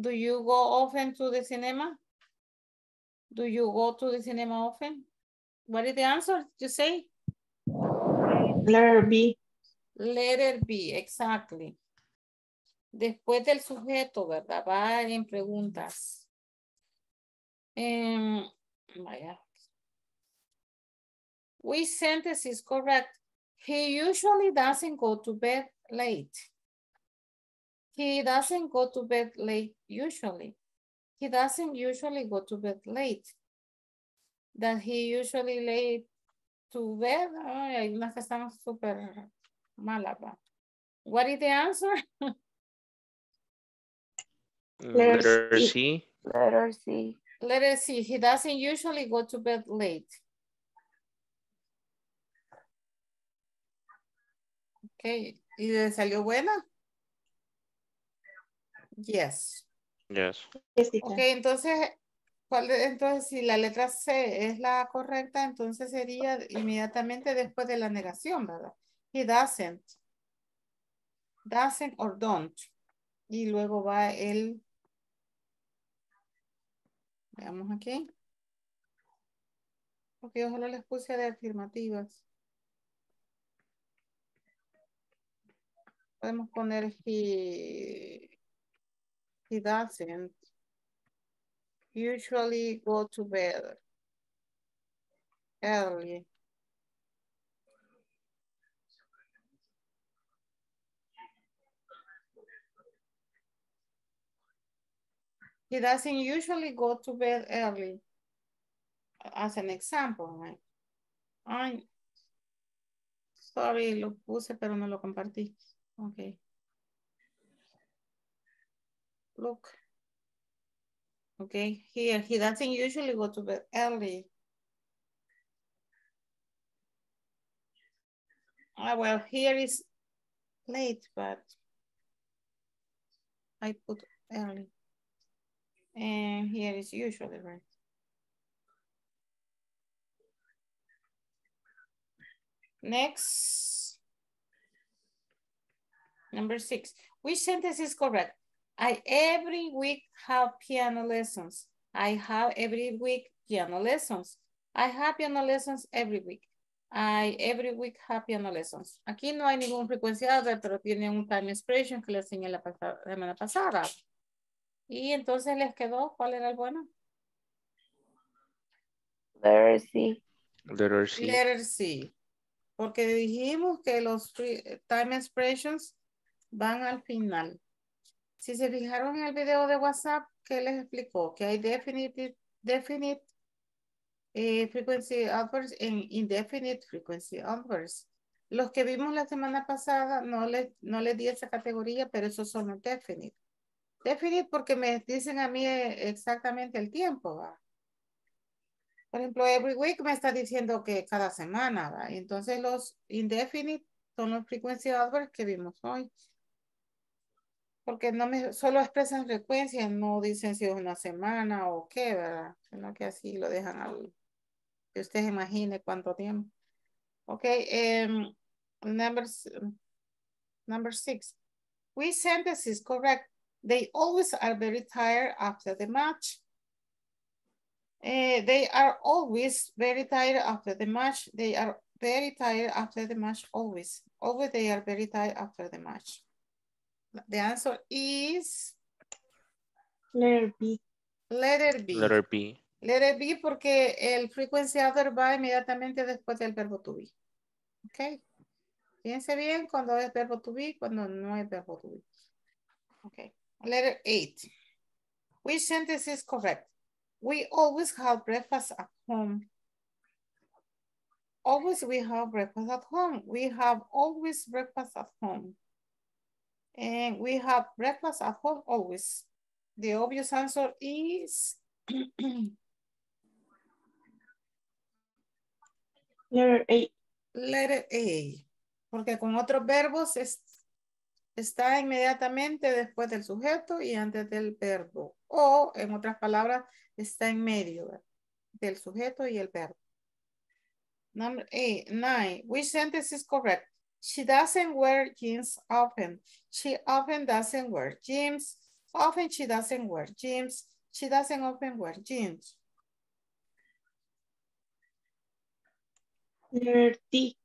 Do you go often to the cinema? Do you go to the cinema often? What is the answer you say? Letter B. Letter B, exactly. Después del sujeto, ¿verdad? Va en preguntas. Em, vaya. Which sentence is correct? He usually doesn't go to bed late. He doesn't go to bed late usually. He doesn't usually go to bed late. That he usually late to bed. Ay, hay unas que están súper malas. ¿va? What is the answer? Letter Letter C. C. Letter C. Let us see. He doesn't usually go to bed late. Okay. ¿Y le salió buena? Yes. Yes. Ok, entonces, ¿cuál de- entonces si la letra C es la correcta, entonces sería inmediatamente después de la negación, ¿verdad? He doesn't. Doesn't or don't. Y luego va el... Veamos aquí. Porque yo solo les puse de afirmativas. Podemos poner he, he doesn't usually go to bed early. He doesn't usually go to bed early. As an example, right? Ay, sorry, lo puse, pero no lo compartí. Okay. Look. Okay, here, he doesn't usually go to bed early. Ah, well, here is late, but I put early. And here is usually, right? Next. Number six, which sentence is correct? I every week have piano lessons. I have every week piano lessons. I have piano lessons every week. I every week have piano lessons. Aquí no hay ningún frecuenciado, pero tiene un time expression que le enseñé la semana pasada. Y entonces les quedó, ¿cuál era el bueno? Letter C. Letter C. Letter C. Porque dijimos que los time expressions van al final. Si se fijaron en el video de WhatsApp, que les explicó? Que hay definite, definite eh, frequency adverbs en indefinite frequency adverbs. Los que vimos la semana pasada no les, no les di esa categoría, pero esos son los definite. Definite porque me dicen a mí eh, exactamente el tiempo. ¿va? Por ejemplo, every week me está diciendo que cada semana. Entonces los indefinite son los frequency adverbs que vimos hoy. Porque no me, solo expresan frecuencia, no dicen si es una semana o qué, ¿verdad? Sino que así lo dejan al, que usted imagine cuánto tiempo. Ok, um, number, number six. We sentence is correct. They always are very tired after the match. Uh, they are always very tired after the match. They are very tired after the match, always. Always they are very tired after the match. The answer is... Letter B. Letter B. Letter B. Letter B porque el frequency adverb va inmediatamente después del verbo to be. Ok. Fíjense bien cuando es verbo to be, cuando no es verbo to be. Ok. Letter 8. Which sentence is correct? We always have breakfast at home. Always we have breakfast at home. We have always breakfast at home. And we have breakfast at home always. The obvious answer is Letter A. letter A. Porque con otros verbos es, está inmediatamente después del sujeto y antes del verbo. O, en otras palabras, está en medio del sujeto y el verbo. Number eight, nine. Which sentence is correct? She doesn't wear jeans often. She often doesn't wear jeans. Often she doesn't wear jeans. She doesn't often wear jeans. Letter D.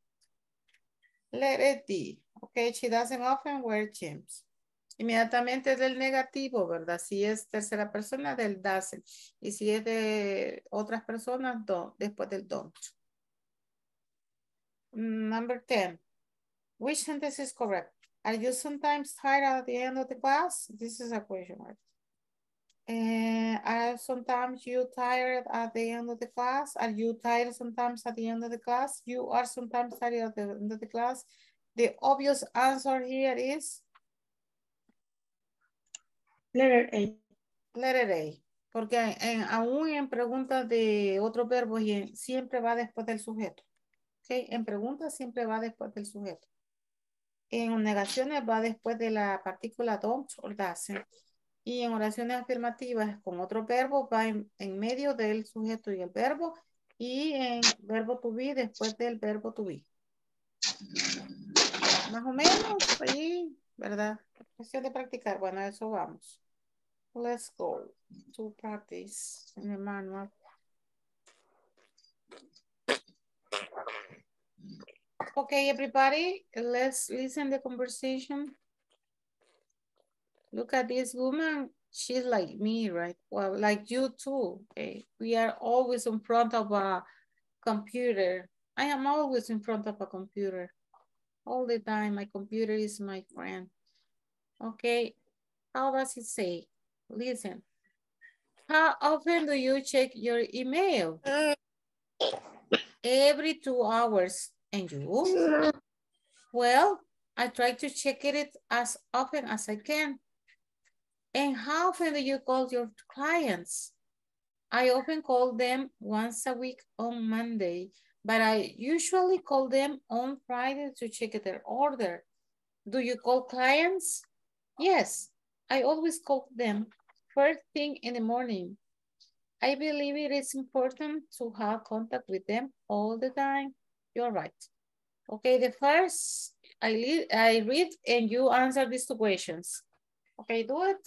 Letter D. Okay, she doesn't often wear jeans. Inmediatamente del negativo, ¿verdad? Si es tercera persona, del doesn't. Y si es de otras personas, don't, después del don't. Number 10. Which sentence is correct? Are you sometimes tired at the end of the class? This is a question mark. Uh, are sometimes you tired at the end of the class? Are you tired sometimes at the end of the class? You are sometimes tired at the end of the class. The obvious answer here is Letter A. letter A. Porque en, aún en preguntas de otros verbos siempre va después del sujeto. Okay, En preguntas siempre va después del sujeto. En negaciones va después de la partícula don't o doesn't. Y en oraciones afirmativas con otro verbo va en, medio del sujeto y el verbo. Y en verbo to be después del verbo to be. Más o menos ahí, ¿verdad? Cuestión de practicar. Bueno, a eso vamos. Let's go to practice in the manual. Okay, everybody, let's listen the conversation. Look at this woman. She's like me, right? Well, like you too. Okay, we are always in front of a computer. I am always in front of a computer. All the time, my computer is my friend. Okay, how does it say? Listen. How often do you check your email? Mm. Every two hours. And you? Well, I try to check it as often as I can. And how often do you call your clients? I often call them once a week on Monday, but I usually call them on Friday to check their order. Do you call clients? Yes, I always call them first thing in the morning. I believe it is important to have contact with them all the time. You're right. Okay, the first I, I read and you answer these two questions. Okay, do it.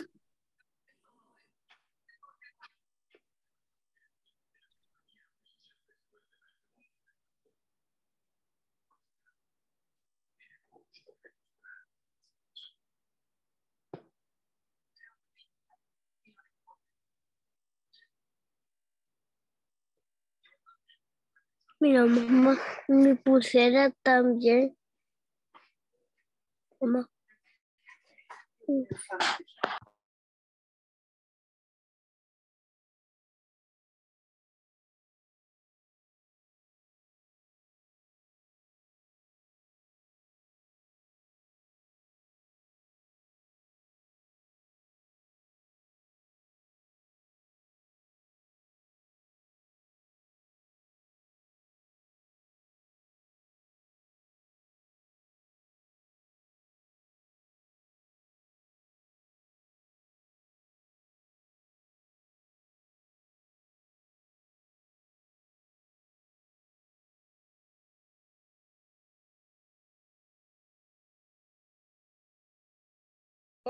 Mira, mamá, mi pulsera también.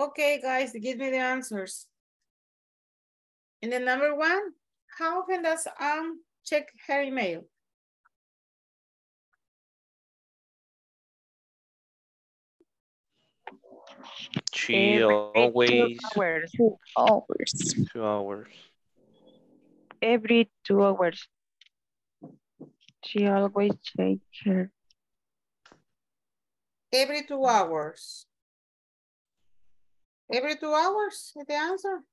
Okay, guys, give me the answers. In the number one, how often does Anne check her email? She Every always two hours. Two hours. two hours. Every two hours. She always check her. Every two hours. Every two hours is the answer.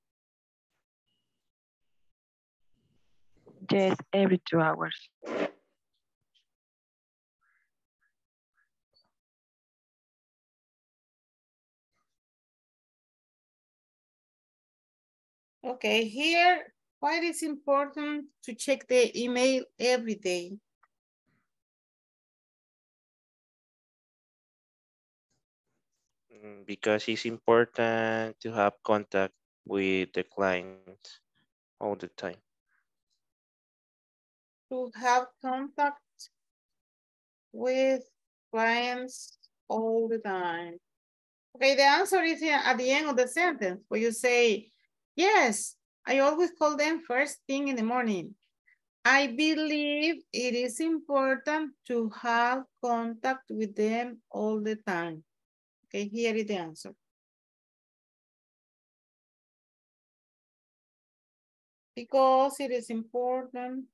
Yes, every two hours. Okay, here, why it is important to check the email every day? Because it's important to have contact with the client all the time. To have contact with clients all the time. Okay, the answer is at the end of the sentence where you say, yes, I always call them first thing in the morning. I believe it is important to have contact with them all the time. Okay, here is the answer. Because it is important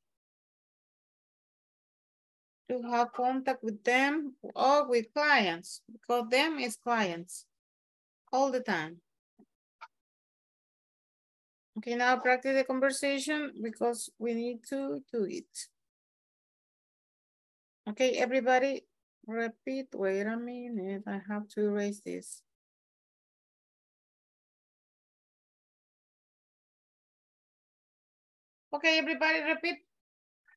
to have contact with them or with clients, because them is clients all the time. Okay, now practice the conversation because we need to do it. Okay, everybody repeat, wait a minute, I have to erase this. Okay, everybody repeat.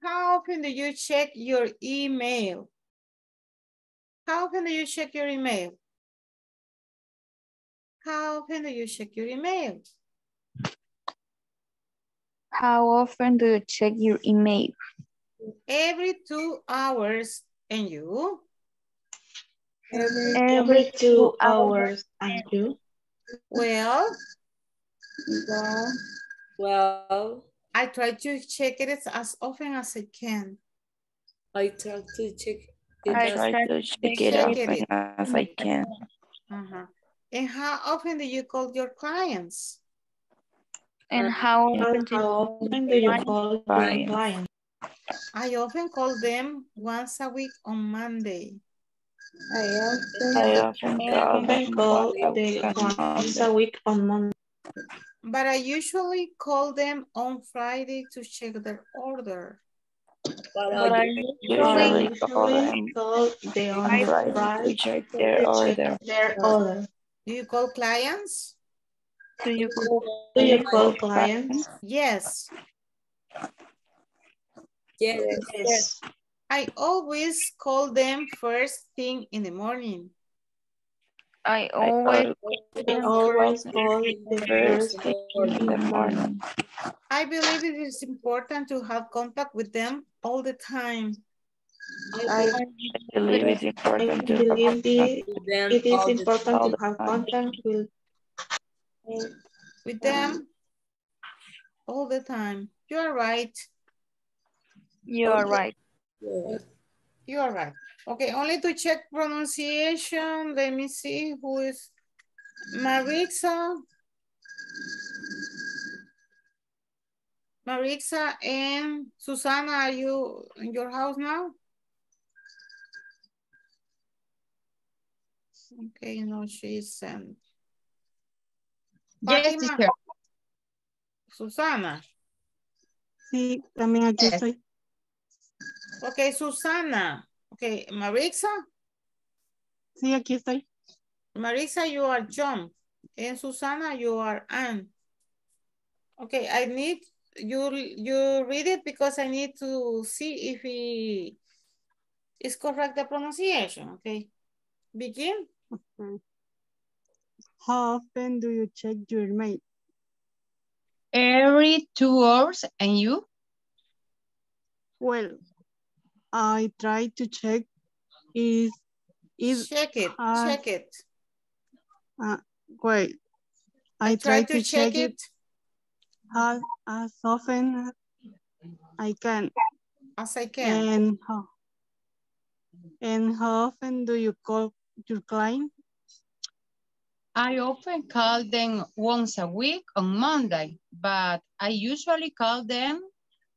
How often do you check your email? How often do you check your email? How often do you check your email? How often do you check your email? Every two hours. And you? Every, Every every two two hours. And you? Well, Well, Well, I try to check it as often as I can. I try to check it I as try to check it check often it. as I can. Uh-huh. And how often do you call your clients? And how often do you how often do you find call your clients? I often call them once a week on Monday. I often, I often call often them call once a the week on once Monday. a week on Monday. But I usually call them on Friday to check their order. but But I I But usually call usually them call the on on Friday to Friday check to their check order. their order. Do you call clients? Do you call, Do you call call clients? Yes. yes, Yes. I always call them first thing in the morning. I I always I always call the first first thing thing in the morning. I believe it is important to have contact with them all the time. I, I believe it's I important to have believe the, it is important to have contact with With them all the time. You are right. You are right. Yeah. You are right. Okay, only to check pronunciation. Let me see who is Maritza. Maritza and Susana, are you in your house now? Okay, no, she's sent. Yes, Fátima. teacher. Susana. Sí, también aquí estoy. Okay, Susana. Okay, Maritza. Sí, aquí estoy. Marisa, you are John. And Susana, you are Anne. Okay, I need you you read it because I need to see if it is correct the pronunciation. Okay. Begin. How often do you check your mail? Every two hours and you? Well, I try to check is is check it. has- check it. uh, Wait. I, try to check it as, as often I can. as I can. And how, and how often do you call your client? I often call them once a week on Monday, but I usually call them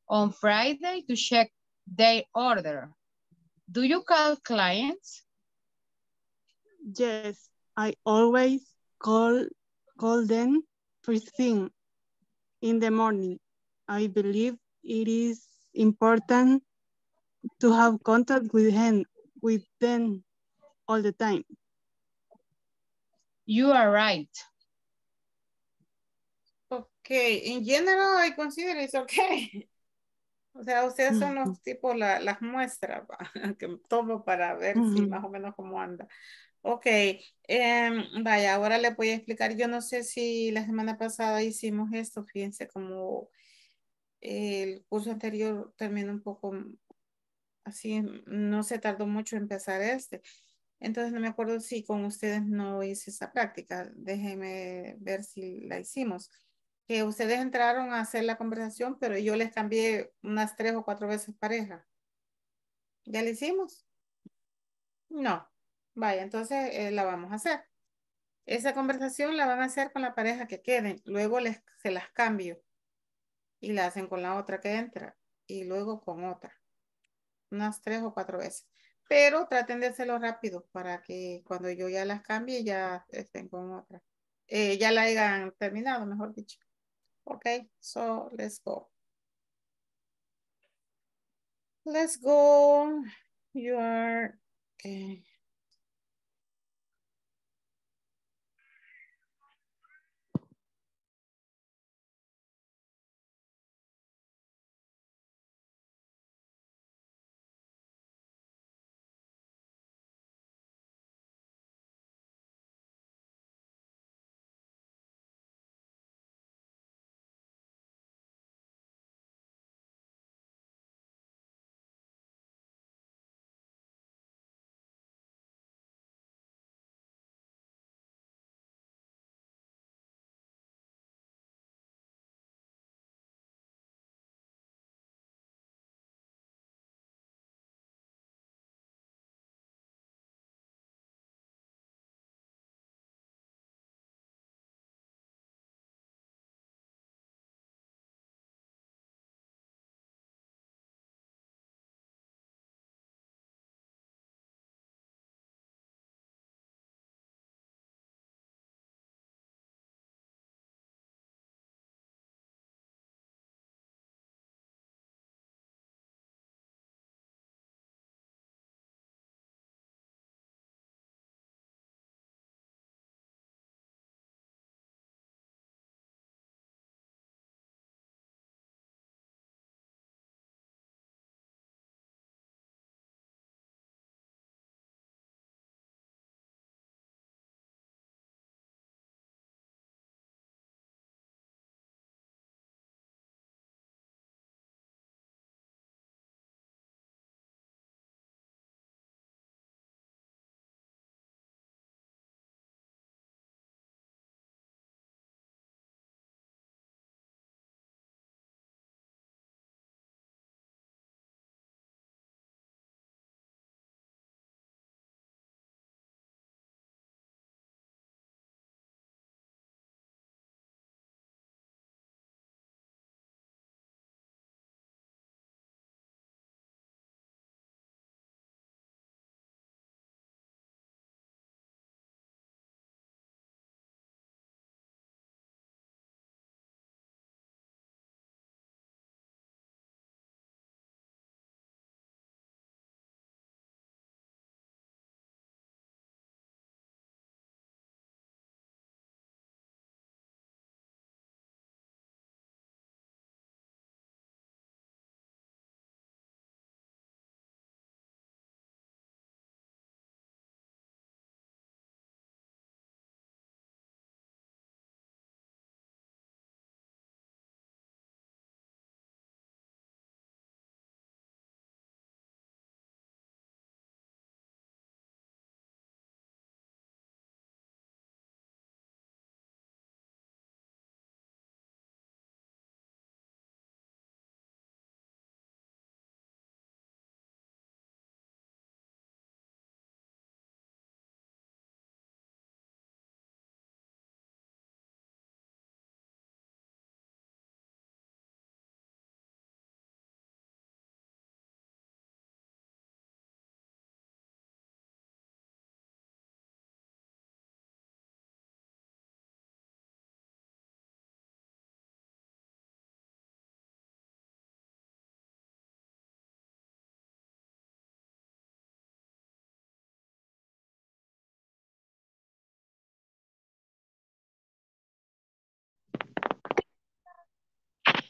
on Friday to check their order. Do you call clients? Yes, I always call call them first thing in the morning. I believe it is important to have contact with him with them all the time. You are right. Okay, in general, I consider it's okay. O sea, ustedes son los tipos, la, las muestras ¿va? que tomo para ver si más o menos cómo anda. Ok, em, vaya, ahora le voy a explicar. Yo no sé si la semana pasada hicimos esto, fíjense como el curso anterior terminó un poco así, no se tardó mucho en empezar este. Entonces no me acuerdo si con ustedes no hice esa práctica. Déjenme ver si la hicimos. Que ustedes entraron a hacer la conversación, pero yo les cambié unas tres o cuatro veces pareja. ¿Ya la hicimos? No. Vaya, entonces eh, la vamos a hacer. Esa conversación la van a hacer con la pareja que queden. Luego les, se las cambio. Y la hacen con la otra que entra. Y luego con otra. Unas tres o cuatro veces. Pero traten de hacerlo rápido para que cuando yo ya las cambie ya estén con otra. Eh, ya la hayan terminado, mejor dicho. Okay, so let's go. Let's go. You are... Okay.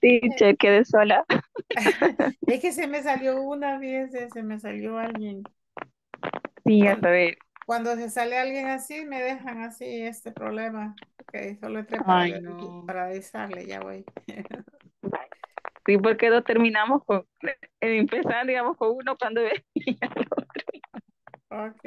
Teacher, quedé sola. Es que se me salió una vez, se me salió alguien. Sí, a ver. Cuando se sale alguien así, me dejan así este problema. Ok, solo entré para, Ay, no. para avisarle, ya voy. Sí, porque no terminamos con, empezando, digamos, con uno cuando venía el otro. Ok.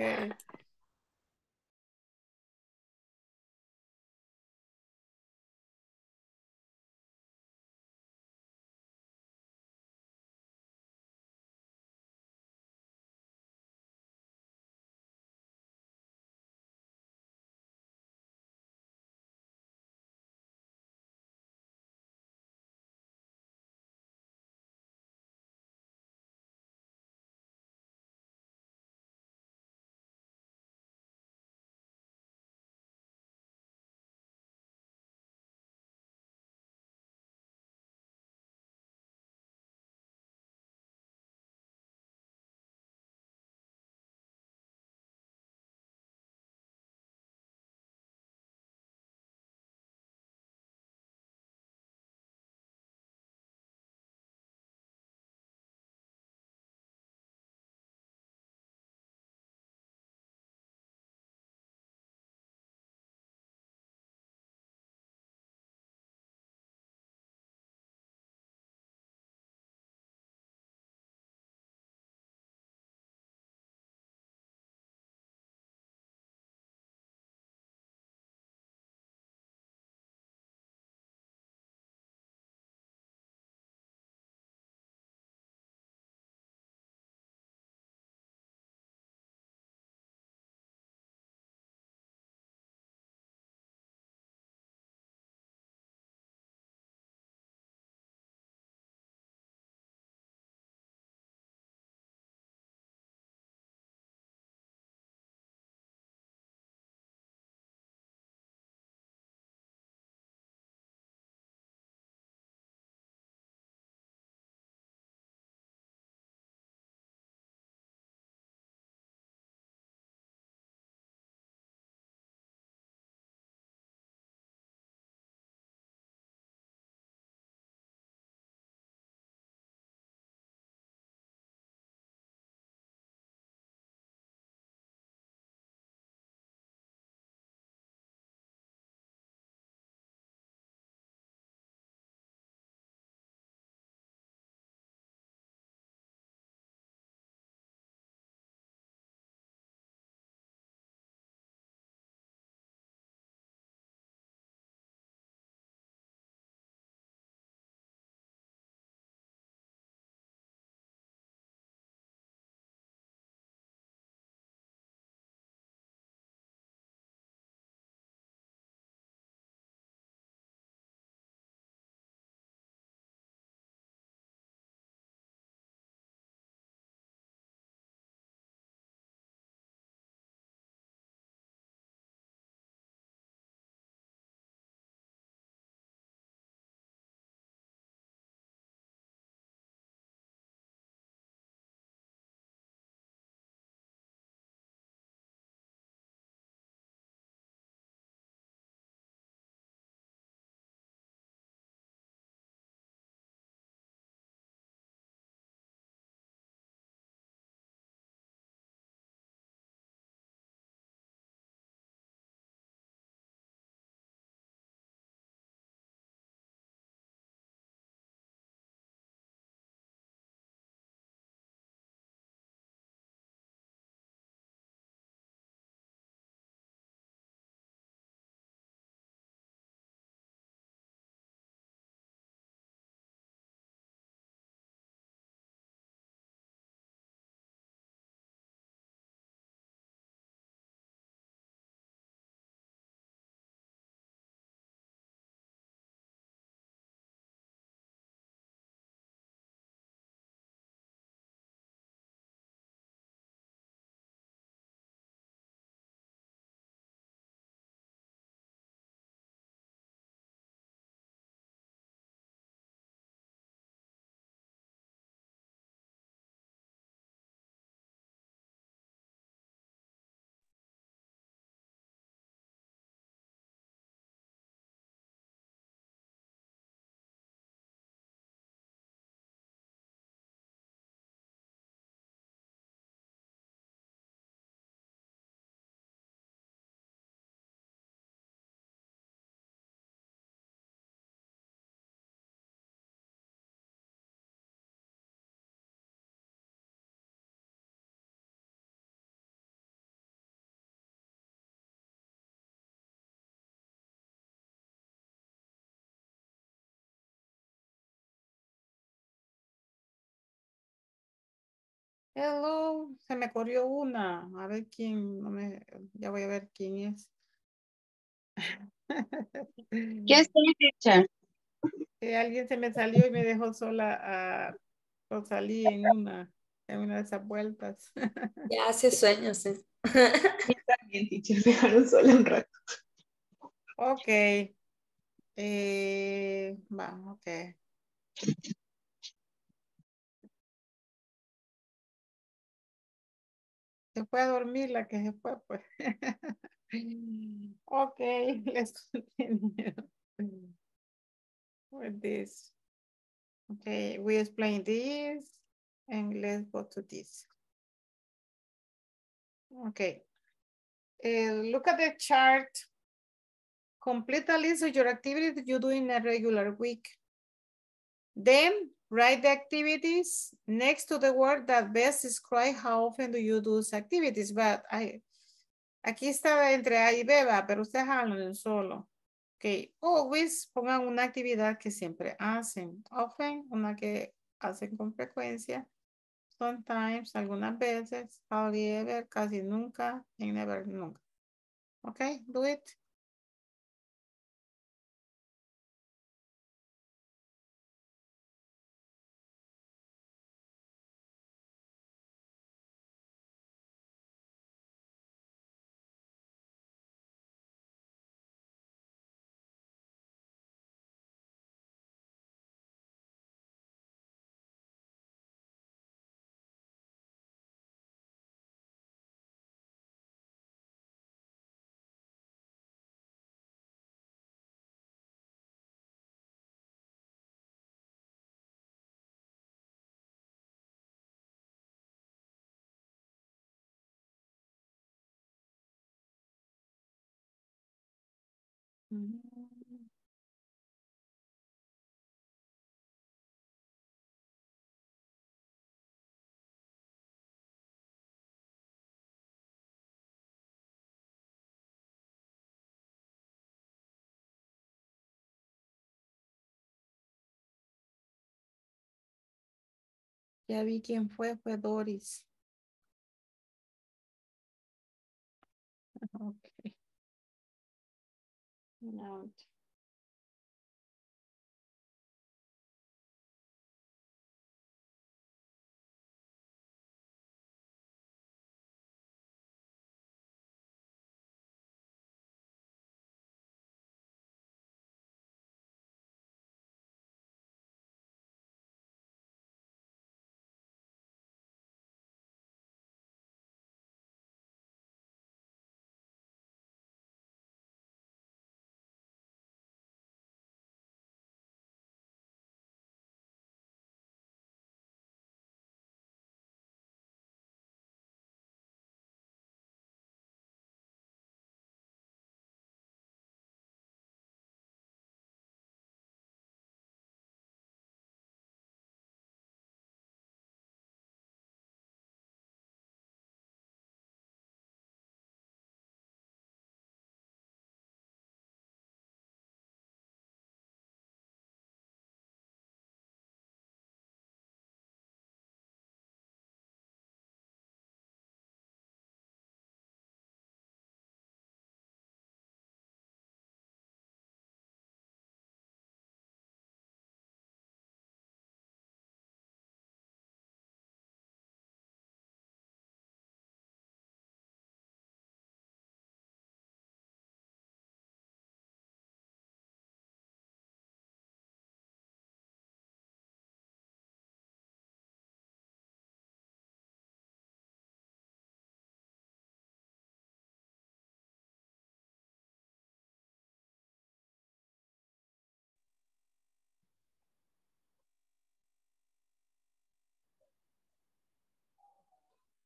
Hello, se me corrió una. A ver quién, no me, ya voy a ver quién es. Yes, teacher. Que alguien se me salió y me dejó sola a Rosalí en una, en una de esas vueltas. Ya hace sueños, ¿eh? También, teacher, dejaron sola un rato. Ok. Eh, va, ok. Se fue a dormir la que se fue, pues. ok, let's continue with this. Okay, we explain this and let's go to this. Okay. Uh, look at the chart. Complete a list of your activities that you do in a regular week. Then write the activities next to the word that best describe how often do you do those activities. But I, aquí está entre A y B, pero ustedes hablan solo. Ok, always pongan una actividad que siempre hacen. Often, una que hacen con frecuencia. Sometimes, algunas veces. Hardly ever, casi nunca. And never, nunca. Ok, do it. Ya vi quién fue, fue Doris. Ok. No.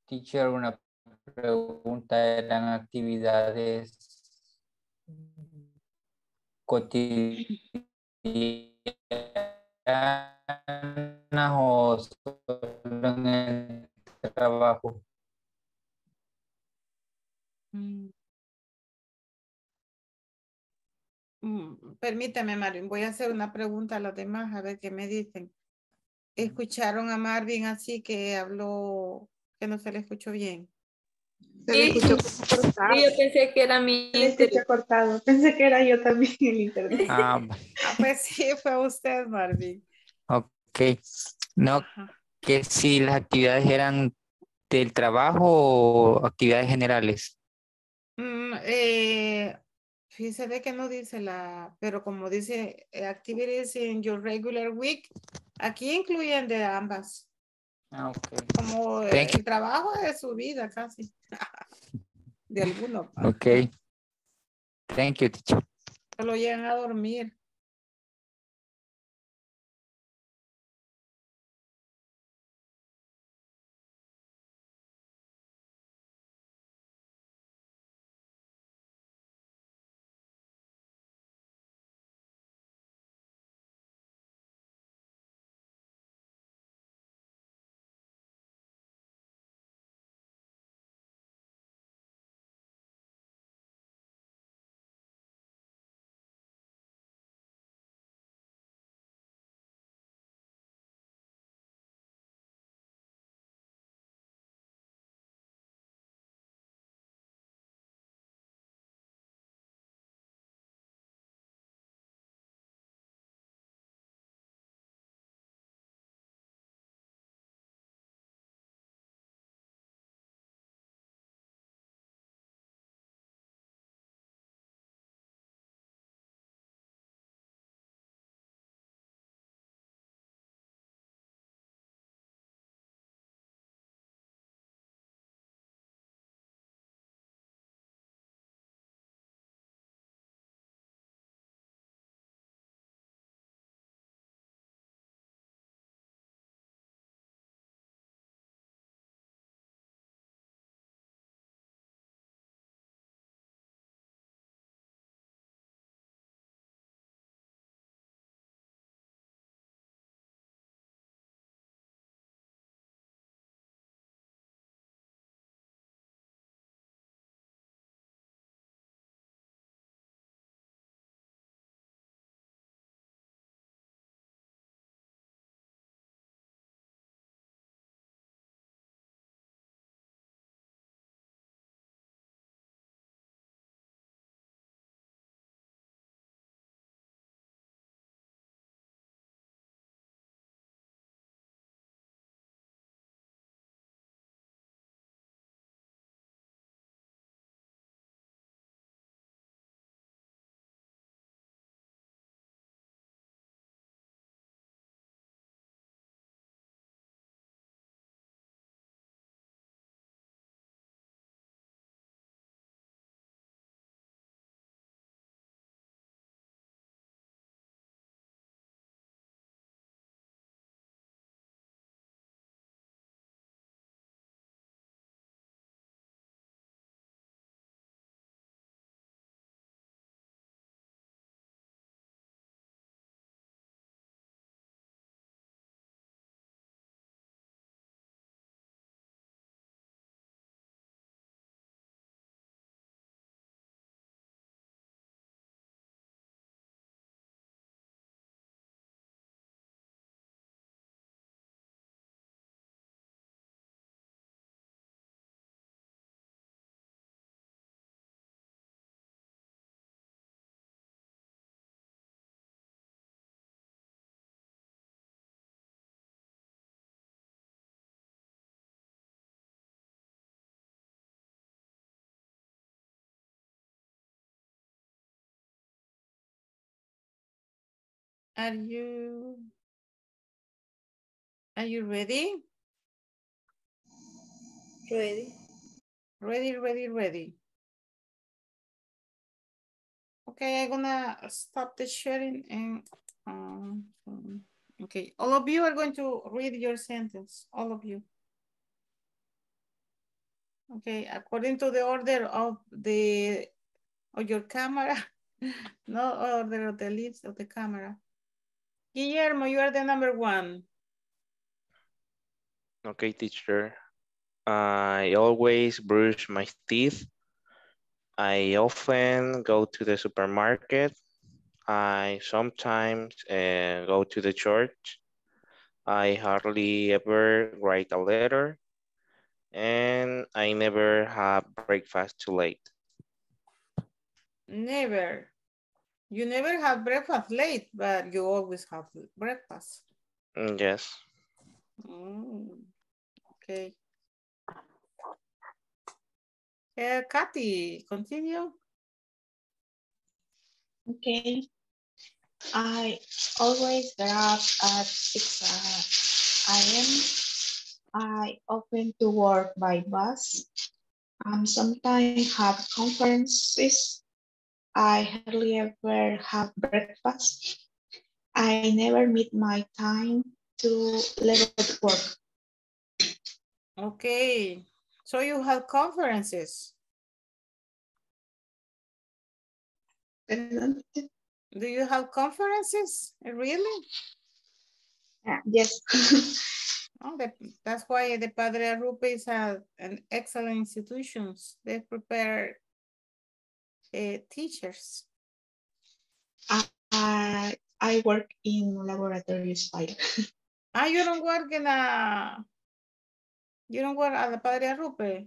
Teacher, una pregunta, ¿eran actividades cotidianas o solo en el trabajo? Mm. Mm, Permítame, Marvin, voy a hacer una pregunta a los demás a ver qué me dicen. ¿Escucharon a Marvin así que habló Que no se le escuchó bien. Se Sí, escuchó sí, cortado. yo pensé que era mi Se escuchó internet. cortado. Pensé que era yo también el internet. Ah, Ah, pues sí, fue usted, Marvin. ok. No, Ajá. que si las actividades eran del trabajo o actividades generales. Mm, eh, fíjese de que no dice la, pero como dice eh, activities in your regular week, aquí incluyen de ambas. Ah. Como you. el trabajo de su vida casi. De alguno. Ok. Thank you, teacher. Solo llegan a dormir. Are you Are you ready? Ready. Ready, ready, ready. Okay, I'm gonna stop the sharing and um, okay, all of you are going to read your sentence, all of you. Okay, according to the order of the of your camera, no order of the leaves of the camera. Guillermo, you are the number one. Okay, teacher. I always brush my teeth. I often go to the supermarket. I sometimes uh, go to the church. I hardly ever write a letter. And I never have breakfast too late. Never. You never have breakfast late, but you always have breakfast. Mm, Yes. Mm, okay. Uh, Kathy, continue. Okay. I always get up at 6 a.m. I often to work by bus. Um, sometimes have conferences. I hardly ever have breakfast. I never meet my time to leave at work. Okay. So you have conferences. Do you have conferences? Really? Yes. Oh, the- that's why the Padre Arrupe is a, an excellent institutions. They prepare uh, teachers. I, I work in laboratory fire. Ah, you don't work in a, you don't work at the Padre Arrupe?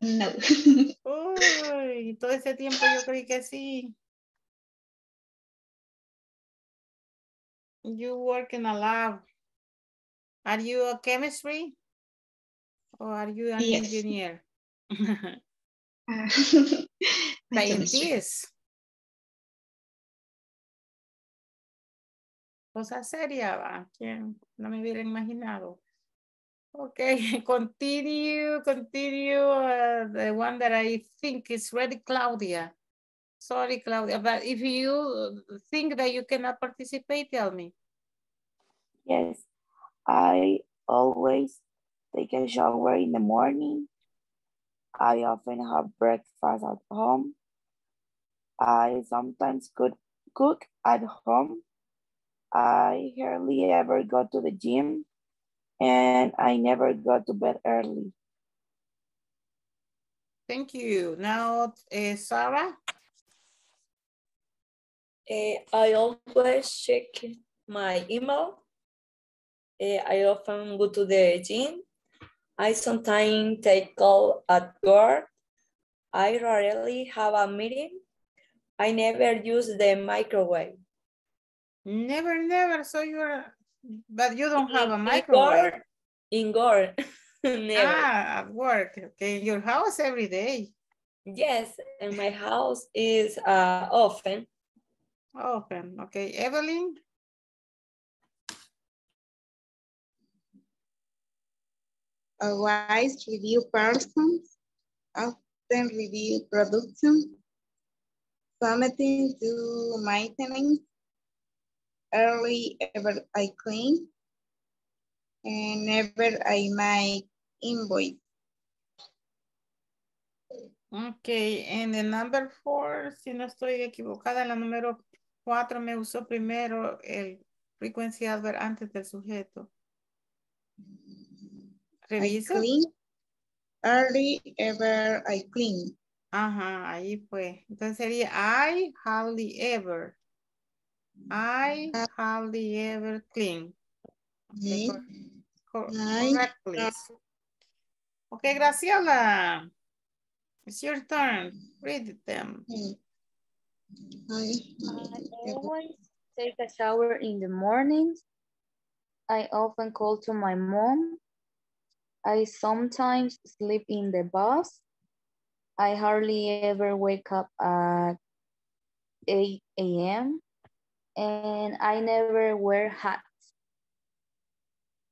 No. Uy, todo ese tiempo yo creí que sí. You work in a lab. Are you a chemistry? Or are you an Yes. engineer? Ah, Scientist. Cosa seria, va. ¿Quién? No me hubiera imaginado. Okay, continue, continue. uh, the one that I think is ready, Claudia. Sorry, Claudia, but if you think that you cannot participate, tell me. Yes, I always take a shower in the morning. I often have breakfast at home. I sometimes could cook at home. I hardly ever go to the gym and I never go to bed early. Thank you. Now, uh, Sarah. Eh, I always check my email. Eh, I often go to the gym. I sometimes take call at work. I rarely have a meeting. I never use the microwave. Never, never. So you're, but you don't have a microwave. In-. Indoor, never. Ah, at work. Okay, in your house every day. Yes, and my house is uh, often. Open. Okay, Evelyn. A wise review persons often review production, something to maintenance, early ever I clean, and never I make invoice. Okay, en el number four, si no estoy equivocada, la número cuatro me usó primero el frequency adverb antes del sujeto. I Revisa. clean, early ever I clean. Ajá, ahí fue. Entonces sería I hardly ever. I hardly ever clean. Okay, Okay. cor- cor- correct, please. Okay, Graciela. It's your turn. Read them. I, I always take a shower in the morning. I often call to my mom. I sometimes sleep in the bus. I hardly ever wake up at 8 a.m. And I never wear hats.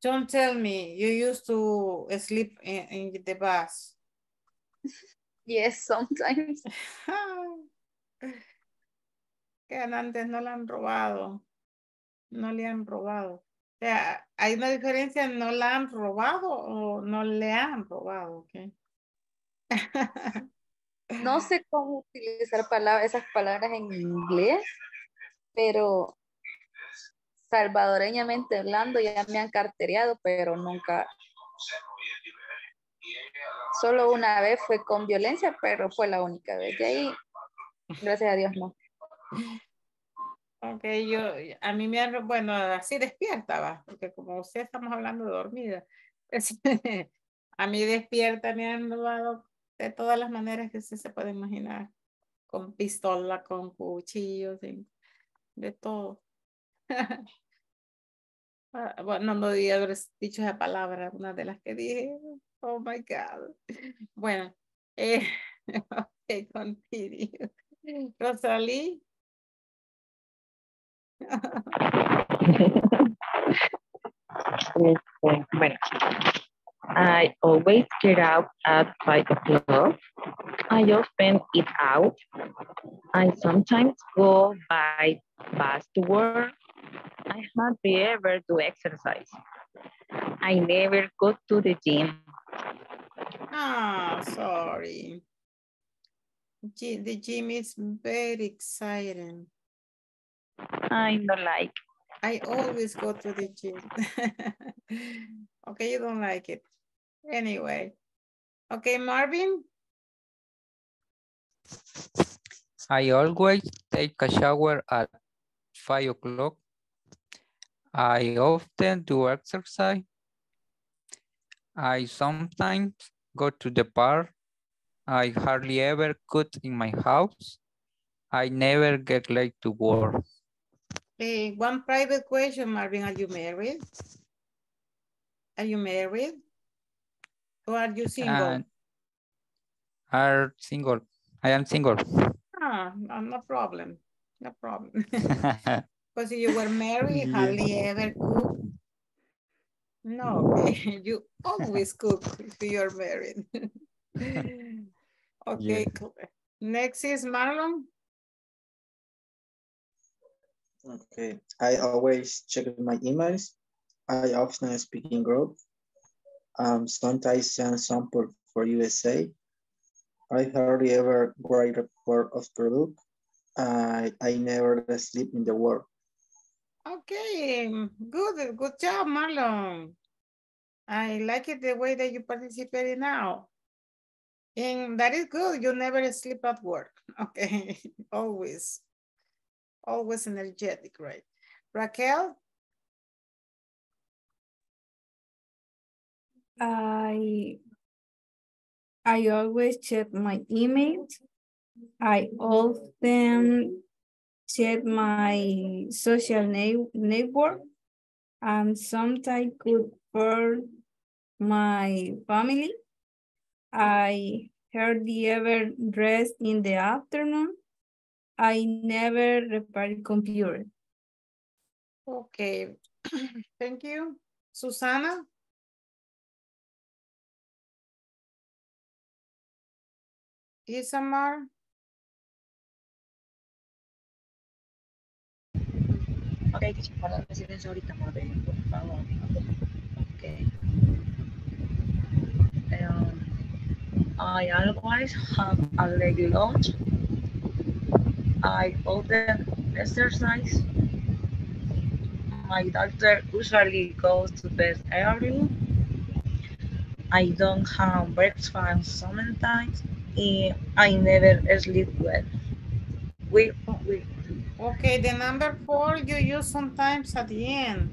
Don't tell me you used to sleep in, in the bus. Yes, sometimes. Que antes no le han robado. No le han robado. O sea, hay una diferencia en no la han robado o no le han robado, ¿ok? No sé cómo utilizar palabras, esas palabras en inglés, pero salvadoreñamente hablando ya me han cartereado, pero nunca. Solo una vez fue con violencia, pero fue la única vez. De ahí, gracias a Dios, no. Ok, yo, a mí me han, bueno, así despierta, va, porque como usted estamos hablando de dormida. Pues, A mí despierta me han robado de todas las maneras que usted se puede imaginar. Con pistola, con cuchillos, de, de todo. Ah, bueno, no debía haber dicho esa palabra, una de las que dije. Oh my God. Bueno, eh, ok, continue. Rosalie. Bueno, I always get out at five o'clock. I often eat out. I sometimes go by bus to work. I hardly ever do exercise. I never go to the gym. Ah, sorry. The gym is very exciting. I don't mm. like. I always go to the gym. okay, you don't like it. Anyway. Okay, Marvin. I always take a shower at five o'clock. I often do exercise. I sometimes go to the park. I hardly ever cook in my house. I never get late to work. Eh, one private question, Marvin. Are you married? Are you married? Or are you single? Are single. I am single. Ah, no, problem. No problem. Because if you were married, hardly ever cook. No, you always cook if you're married. okay, cool. Next is Marlon. Okay, I always check my emails. I often speak in group. Um, sometimes send sample for USA. I hardly ever write a report of product. I, I never sleep in the work. Okay, good, good job, Marlon. I like it the way that you participated now. And that is good. You never sleep at work. Okay, always, always energetic, right? Raquel? I I always check my emails. I often check my social ne- network and sometimes could for my family. I hardly ever rest in the afternoon. I never repair computer. Okay, thank you. Susana? Isamar? Ok, teacher, guarda silencio ahorita, Mabel, por favor. Ok. Um, I always have a late lunch. I often exercise. My doctor usually goes to bed early. I don't have breakfast sometimes. and I never sleep well. We, we, Okay, the number four you use sometimes at the end.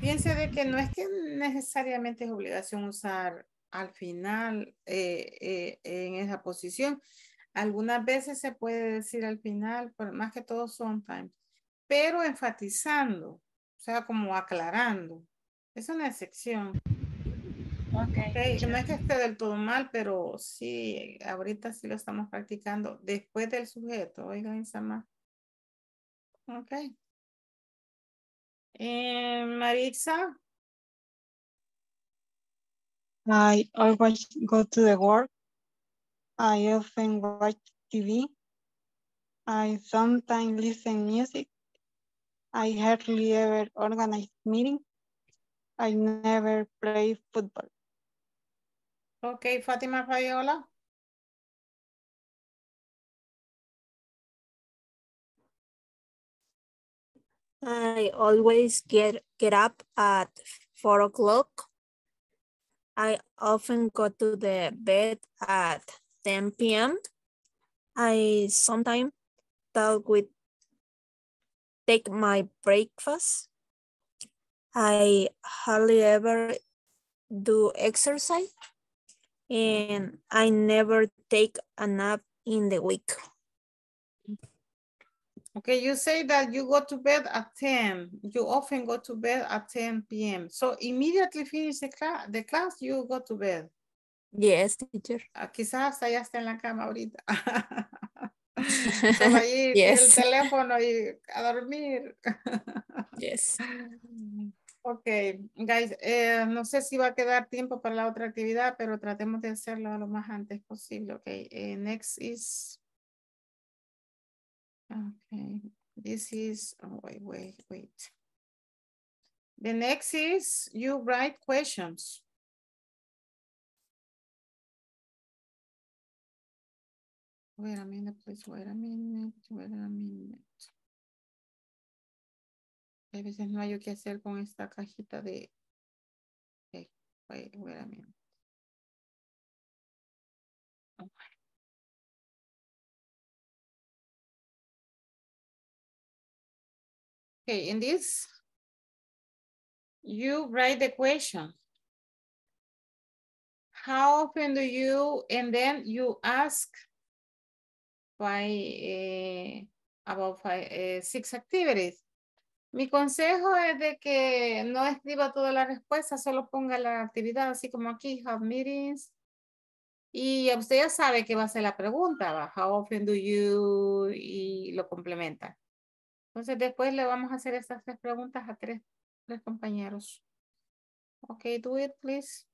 Fíjense de que no es que necesariamente es obligación usar al final eh, eh, en esa posición. Algunas veces se puede decir al final, pero más que todo sometimes, pero enfatizando, o sea, como aclarando. Es una excepción. Okay. Ok, No es que esté del todo mal, pero sí, ahorita sí lo estamos practicando después del sujeto. Oigan, Isama. Ok. Eh, Maritza, I always go to the work. I often watch TV. I sometimes listen music. I hardly ever organize meetings. I never play football. ok, Fátima Fayola. I always get get up at four o'clock. I often go to the bed at 10 p.m. I sometimes talk with take my breakfast. I hardly ever do exercise and I never take a nap in the week. Okay, you say that you go to bed at 10. You often go to bed at 10 p.m. So immediately finish the class, the class, you go to bed. Yes, teacher. Ah, quizás hasta ya está en la cama ahorita. Solo ahí Yes. el teléfono y a dormir. Yes. Ok, guys, eh, no sé si va a quedar tiempo para la otra actividad, pero tratemos de hacerlo lo más antes posible. Ok, eh, next is. Okay, this is, oh, wait, wait, wait. The next is you write questions. Wait a minute, please, wait a minute, wait a minute. A veces no hay qué hacer con esta cajita de... Okay, wait, wait a minute. Oh. Okay, in this, you write the question. How often do you, and then you ask five, eh, about eh, six activities. Mi consejo es de que no escriba toda la respuesta, solo ponga la actividad, así como aquí, have meetings. Y usted ya sabe que va a ser la pregunta, ¿va? how often do you, y lo complementa. Entonces después le vamos a hacer estas tres preguntas a tres, tres compañeros. Ok, do it, please.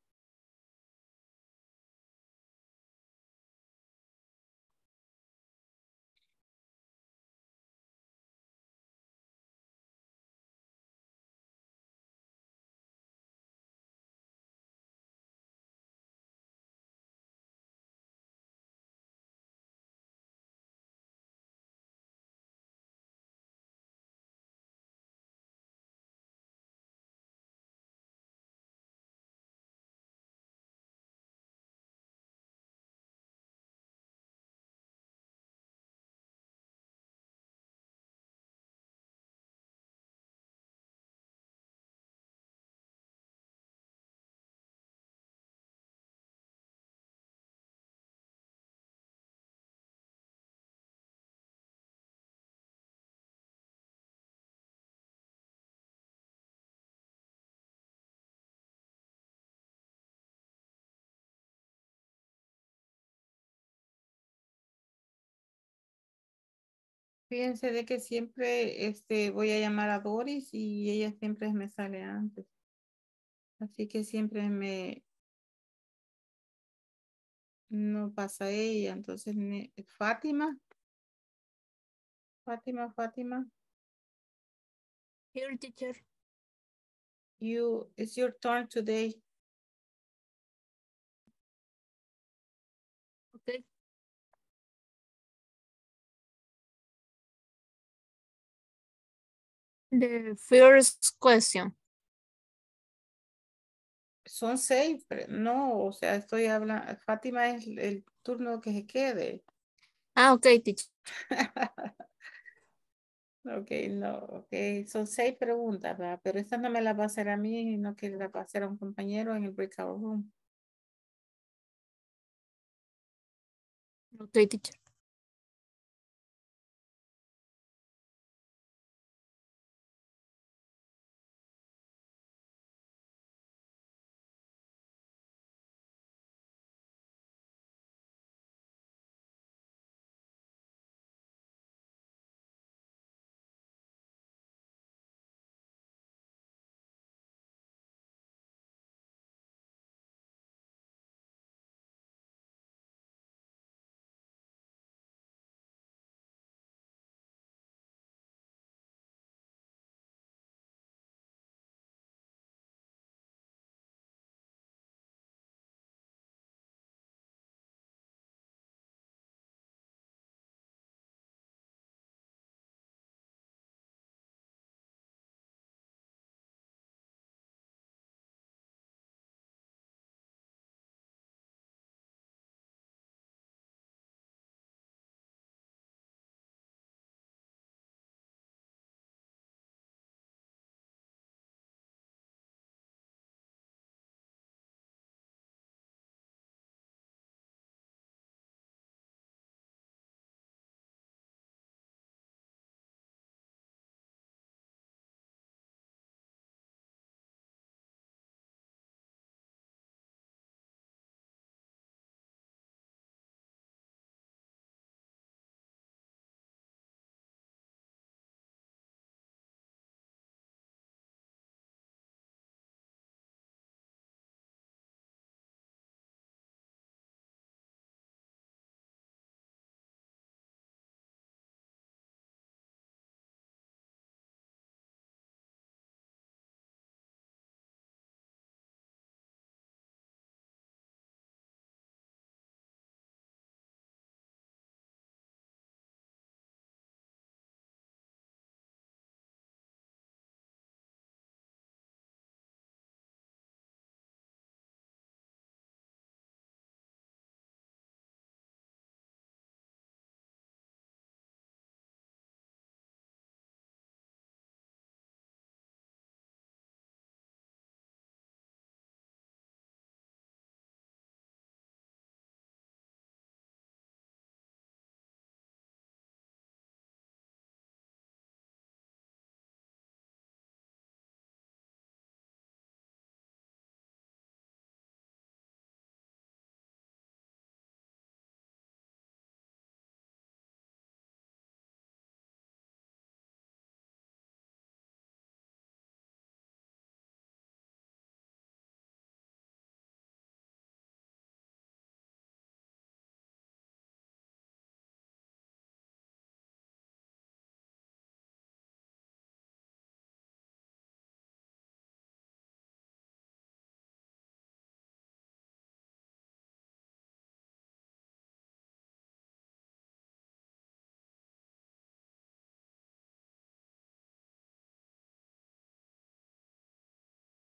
Fíjense de que siempre este, voy a llamar a Doris y ella siempre me sale antes. Así que siempre me... No pasa ella. Entonces, Fátima. Fátima, Fátima. Here, teacher. You, it's your turn today. The first question. Son seis, pero no, o sea, estoy hablando, Fátima es el, el turno que se quede. Ah, ok, teacher. Ok, no, ok, son seis preguntas, ¿verdad? pero esta no me la va a hacer a mí, sino que la va a hacer a un compañero en el breakout room. Ok, teacher.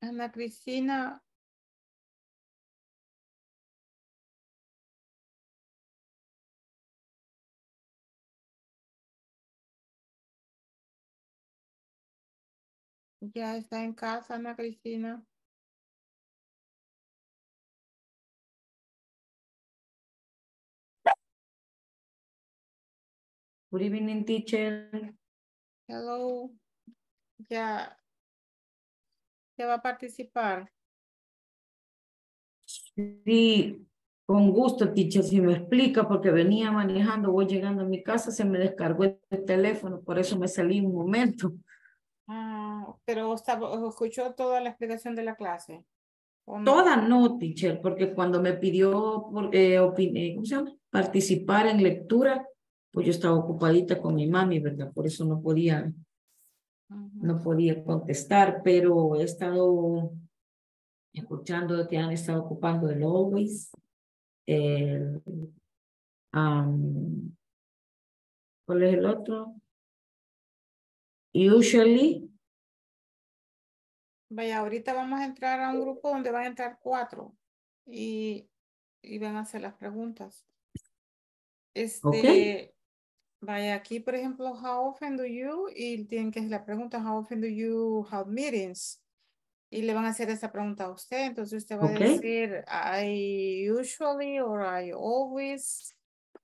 Ana Cristina. Ya está en casa, Ana Cristina. Good evening, teacher. Hello. Ya. Ya va a participar. Sí, con gusto, teacher, si me explica, porque venía manejando, voy llegando a mi casa, se me descargó el teléfono, por eso me salí un momento. Ah, pero escuchó toda la explicación de la clase. ¿o no? Toda no, teacher, porque cuando me pidió por, eh, eh, ¿cómo se llama? participar en lectura, pues yo estaba ocupadita con mi mami, ¿verdad? Por eso no podía, no podía contestar, pero he estado escuchando que han estado ocupando el always, el, am, ¿cuál es el otro? Usually, Vaya, ahorita vamos a entrar a un grupo donde van a entrar cuatro y, y van a hacer las preguntas. Este, vaya, aquí por ejemplo, how often do you, y tienen que hacer la pregunta, how often do you have meetings? Y le van a hacer esa pregunta a usted, entonces usted va Ok. a decir, I usually or I always.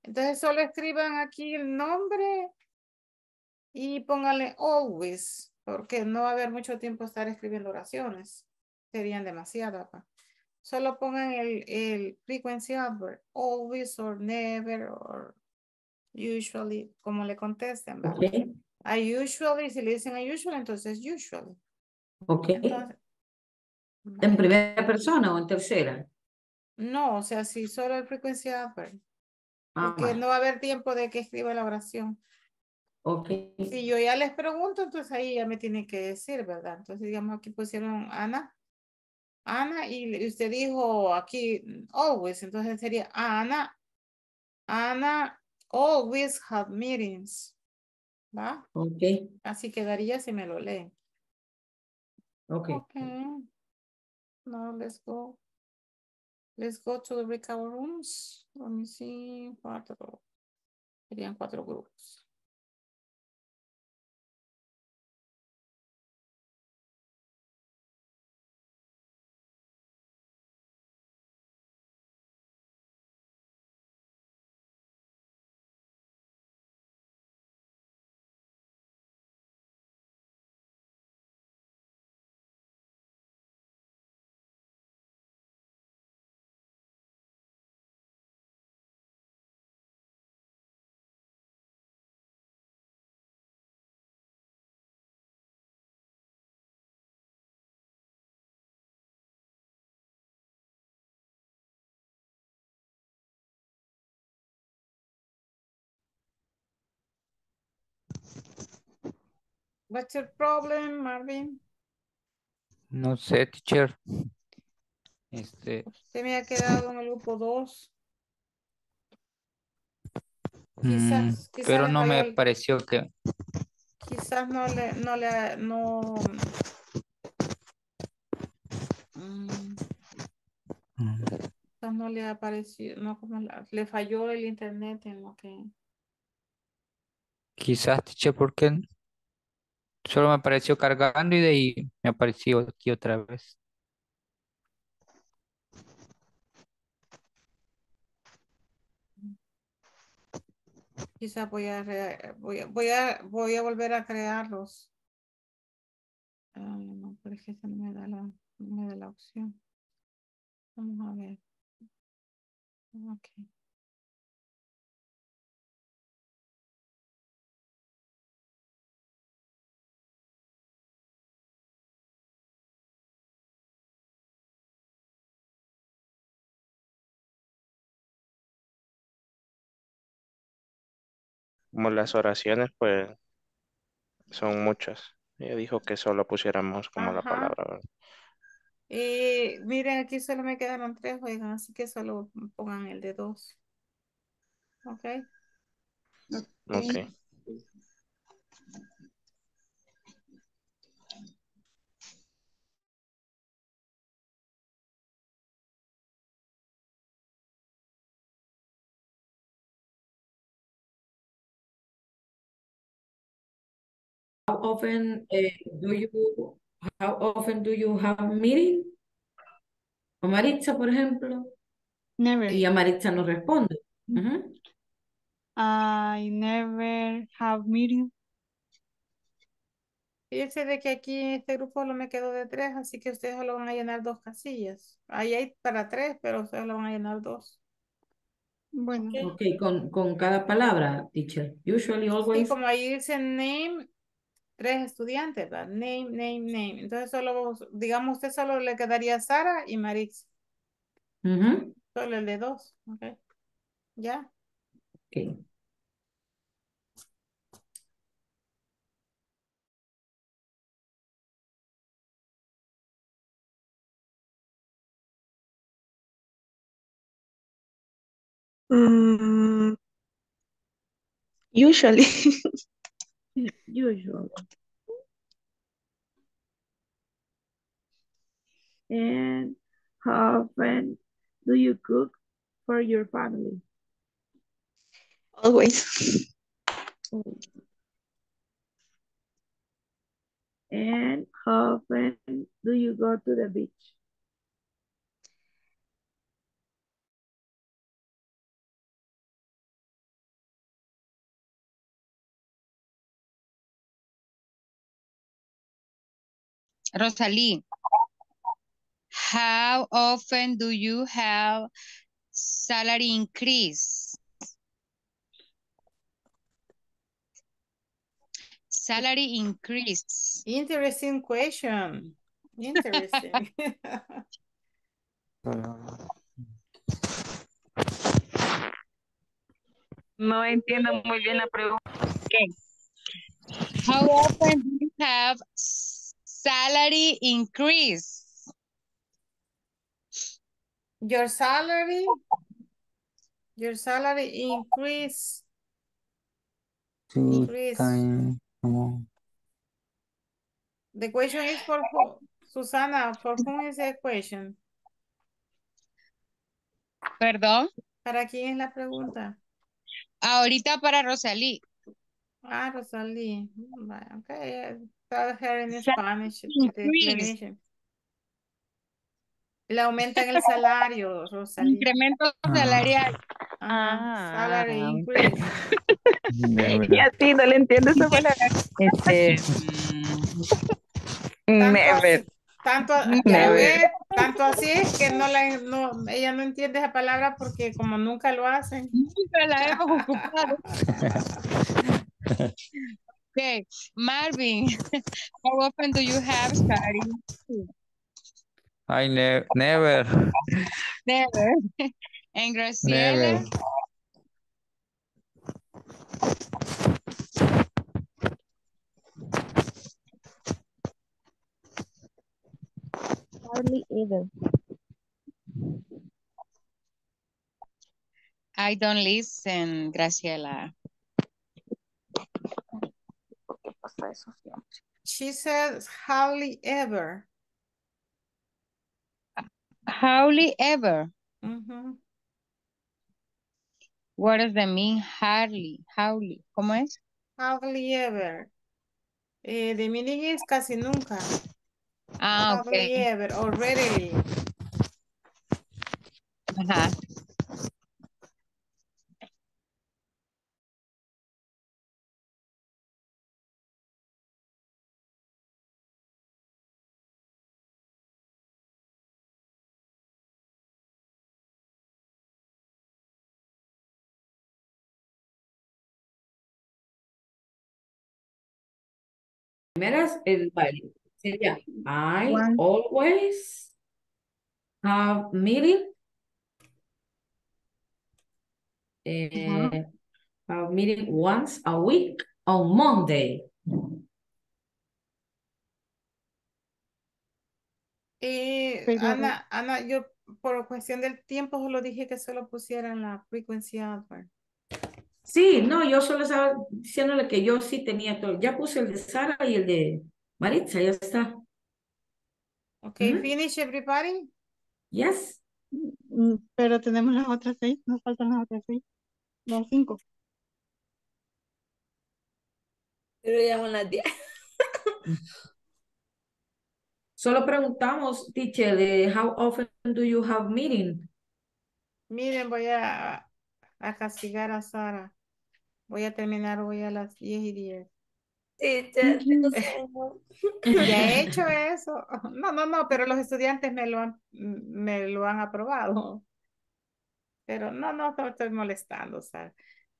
Entonces solo escriban aquí el nombre y póngale always, porque no va a haber mucho tiempo estar escribiendo oraciones. Serían demasiadas. Solo pongan el, el frequency adverb, always or never or usually, como le contesten. ¿va? ok, I usually, si le dicen I usually, entonces usually. ok. Entonces, ¿En primera persona o en tercera? no, o sea, si solo el frequency adverb, Ah, porque no va a haber tiempo de que escriba la oración. ok, Si yo ya les pregunto, entonces ahí ya me tienen que decir, ¿verdad? Entonces, digamos, aquí pusieron Ana. Ana, y usted dijo aquí always, entonces sería Ana. Ana always have meetings. ¿Va? ok, Así quedaría si me lo leen. ok. Okay. Now let's go. Let's go to the breakout rooms. Let me see. Cuatro. Serían cuatro grupos. What's your problem, Marvin? No sé, teacher. Este, Se me ha quedado en el grupo 2. mm, Quizás, quizás pero no me el- pareció que, Quizás no le, no le, no. mm, Quizás no le ha parecido, no como la- le falló el internet en lo que. quizás, teacher, porque solo me apareció cargando y de ahí me apareció aquí otra vez. Quizás voy a, voy a, voy a, volver a crearlos. Ah, no, pero es que me da la, me da la opción. Vamos a ver. Ok. Como las oraciones, pues, son muchas. Ella dijo que solo pusiéramos como la palabra. ¿verdad? Y miren, aquí solo me quedaron tres, oigan, así que solo pongan el de dos. Ok. Ok. How often eh, do you how often do you have meeting? O Maritza, por ejemplo. Never. Y a Maritza no responde. Ujú. I never have meeting. Fíjense de que aquí en este grupo solo me quedo de tres, así que ustedes solo van a llenar dos casillas. Ahí hay para tres, pero ustedes lo van a llenar dos. Bueno. Ok, con, con cada palabra, teacher. Usually, Sí, always. como ahí dice name, tres estudiantes, ¿verdad? Name, name, name. Entonces solo, digamos, usted solo le quedaría Sara y Marix. Ujú. Solo el de dos, ok. ¿Ya? Ok. Mm, usually. Usual. And how often do you cook for your family? Always. And how often do you go to the beach? Rosalie, how often do you have salary increase? Salary increase. Interesting question. Interesting. No entiendo muy bien la pregunta. Okay. How often do you have s- salary increase? Your salary, your salary increase, Two increase. amount. The question is for who? Susana, for whom is the question? Perdón. ¿Para quién es la pregunta? Ahorita para Rosalie. Ah, Rosalie. Vale, Okay, tell her in Spanish the explanation. Le aumentan el salario, Rosalie. Incremento salarial. Ajá, salary Ah, increase. Y así no le entiendo esa palabra. Este, mm, Tanto never. así, tanto, ya Never. ve, tanto así es que no la, no, ella no entiende esa palabra porque como nunca lo hacen. Nunca la hemos ocupado. Okay, Marvin, how often do you have salary increase? I ne never, Never. And Graciela, never. Hardly ever. I don't listen, Graciela. She says hardly ever. Hardly ever. What does that mean? Hardly, hardly. ¿Cómo es? Hardly ever. Eh, the meaning is casi nunca. Ah, Hardly okay. ever or rarely. Ajá. Primeras, el vale. Sería, I One. always have meeting. Eh, have meeting once a week on Monday. Eh, Pero- Ana, Ana, yo por cuestión del tiempo solo dije que solo pusieran la frequency adverb. Sí, no, yo solo estaba diciéndole que yo sí tenía todo. Ya puse el de Sara y el de Maritza, ya está. Okay, finish everybody. Yes. Mm, Pero tenemos las otras seis, nos faltan las otras seis. Las cinco. Pero ya son las 10. Solo preguntamos, teacher, de how often do you have meeting? Miren, voy a, a castigar a Sara. Voy a terminar hoy a las 10 y 10. Teacher, tengo sueño. Ya he hecho eso. No, no, no, pero los estudiantes me lo han, me lo han aprobado. Pero no, no, no estoy molestando, Sara.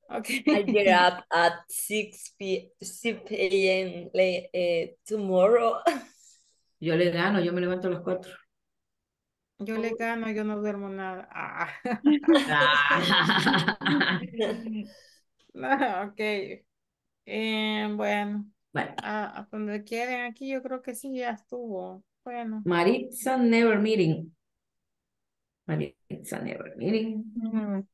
Okay. I get up at 6 p 6 p.m. eh, tomorrow. Yo le gano, yo me levanto a las 4. Yo le gano, yo no duermo nada. Ah. No, ok. Eh, bueno, Bueno, a, a donde quieren aquí yo creo que sí ya estuvo. Bueno. Maritza never meeting. Maritza never meeting. Ujú.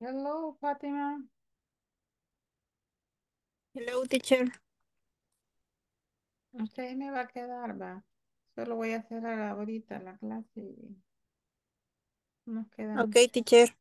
Hello, Fátima. Hello, teacher. Usted me va a quedar, va. Solo voy a cerrar ahorita la clase y nos quedamos. Okay, teacher.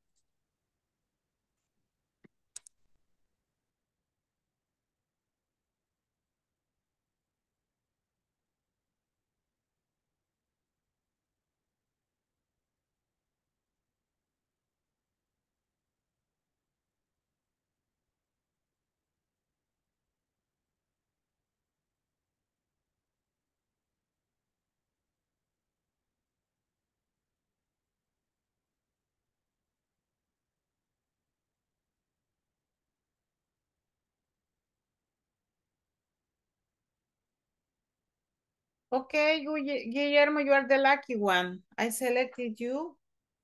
Okay, Guille- Guillermo, you are the lucky one. I selected you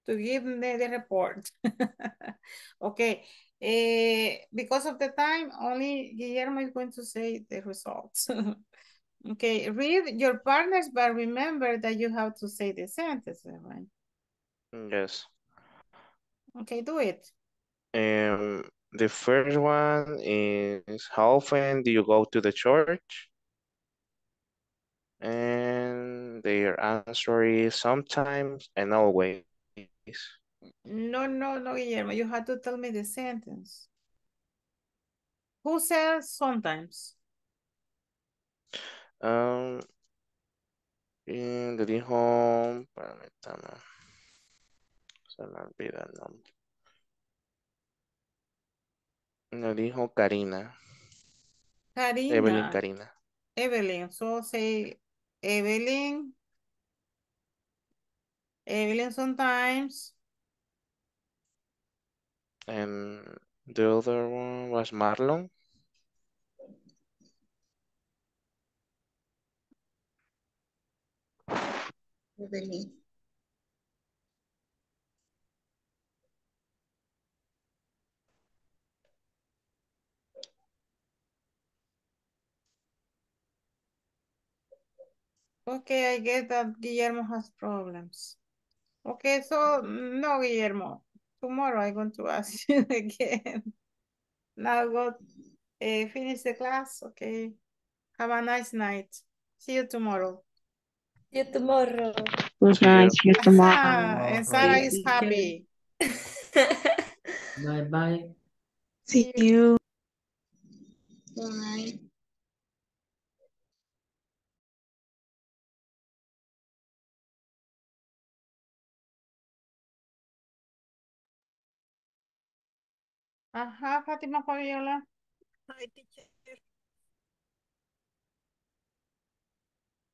to give me the report. Okay, eh, because of the time, only Guillermo is going to say the results. Okay, read your partners, but remember that you have to say the sentences, right? Yes. Okay, do it. Um, the first one is how often do you go to the church? And their answer is sometimes and always. No, no, no, Guillermo, you have to tell me the sentence. Who says sometimes? Um, le dijo, permítame, se me olvida el nombre. Le dijo Karina, Karina. Evelyn Karina. Karina. Evelyn, so say Evelyn. Evelyn sometimes. And the other one was Marlon. Evelyn. Okay, I get that Guillermo has problems. Okay, so no, Guillermo. Tomorrow I'm going to ask you again. Now go uh, finish the class. Okay. Have a nice night. See you tomorrow. See you tomorrow. Good See night. you. See you tomorrow. Ah, and Sarah is happy. Bye bye. See you. Bye. Ajá, Fátima Fabiola. Hi, teacher.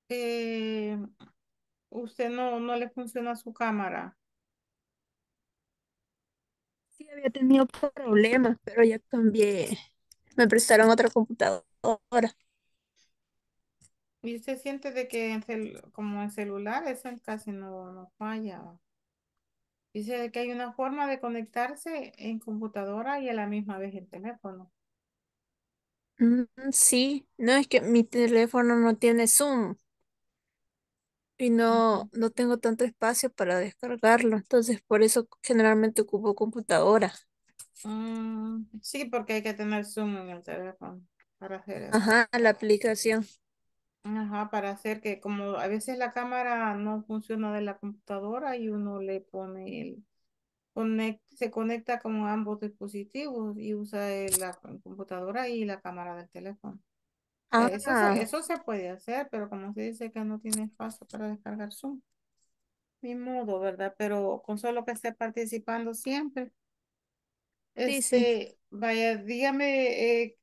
Eh, usted no, no le funciona su cámara. Sí, había tenido problemas, pero ya cambié me prestaron otra computadora. Y usted siente de que en cel- como en celular eso casi no, no falla. Dice que hay una forma de conectarse en computadora y a la misma vez en teléfono. Mm, sí, no es que mi teléfono no tiene Zoom y no, no tengo tanto espacio para descargarlo, entonces por eso generalmente ocupo computadora. Mm, sí, porque hay que tener Zoom en el teléfono para hacer eso. Ajá, la aplicación. Ajá, para hacer que como a veces la cámara no funciona de la computadora y uno le pone el conect, se conecta con ambos dispositivos y usa el- la computadora y la cámara del teléfono. Eso Ah, se, eso se puede hacer, pero como se dice que no tiene espacio para descargar Zoom, ni modo, ¿verdad? Pero con solo que esté participando siempre. sí, sí. Este, vaya, dígame eh,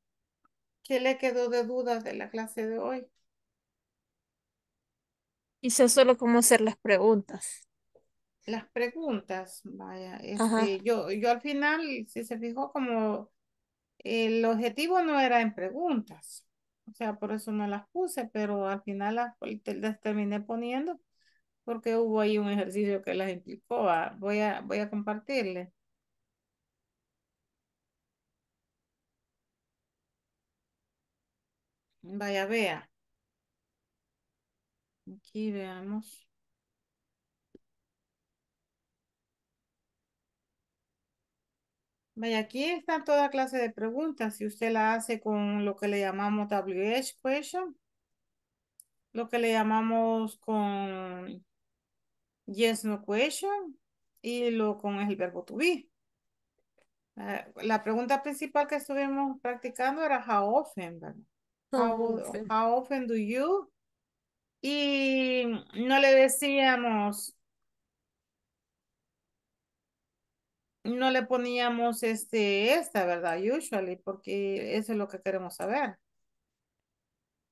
qué le quedó de dudas de la clase de hoy. Quizás solo cómo hacer las preguntas. Las preguntas, vaya, este, yo, yo al final, si se fijó, como el objetivo no era en preguntas, o sea, por eso no las puse, pero al final las, te- las terminé poniendo porque hubo ahí un ejercicio que las implicó. Voy a, voy a compartirle. Vaya, vea. Aquí veamos. Vaya, aquí está toda clase de preguntas. Si usted la hace con lo que le llamamos WH question, lo que le llamamos con yes, no question y lo con el verbo to be. Eh, la pregunta principal que estuvimos practicando era how often, ¿verdad? How How, often. how often do you? Y no le decíamos, no le poníamos este, esta, ¿verdad? Usually, porque eso es lo que queremos saber.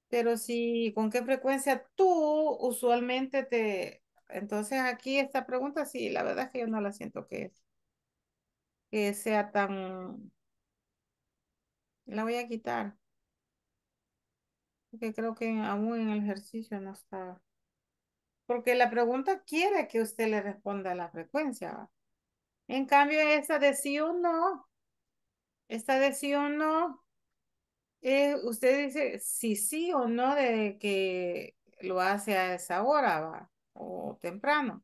Pero si, ¿con qué frecuencia tú usualmente te... Entonces aquí esta pregunta, sí, la verdad es que yo no la siento que, que sea tan... La voy a quitar, porque creo que aún en el ejercicio no está. Porque la pregunta quiere que usted le responda a la frecuencia. ¿va? En cambio, esta de sí o no, esta de sí o no, eh, usted dice si sí o no de que lo hace a esa hora, ¿va? O temprano.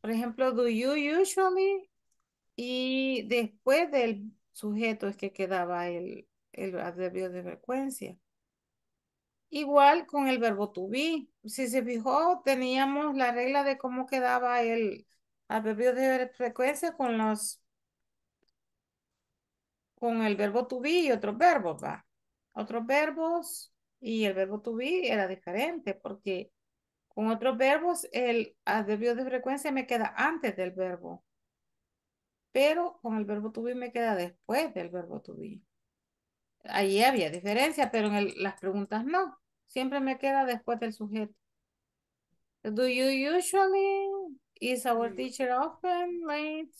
Por ejemplo, do you usually y después del sujeto es que quedaba el, el adverbio de frecuencia. Igual con el verbo to be. Si se fijó, teníamos la regla de cómo quedaba el adverbio de frecuencia con los con el verbo to be y otros verbos, va. Otros verbos y el verbo to be era diferente porque con otros verbos el adverbio de frecuencia me queda antes del verbo. Pero con el verbo to be me queda después del verbo to be. Ahí había diferencia, pero en las preguntas no. Siempre me queda después del sujeto. Do you usually? Is our teacher often late?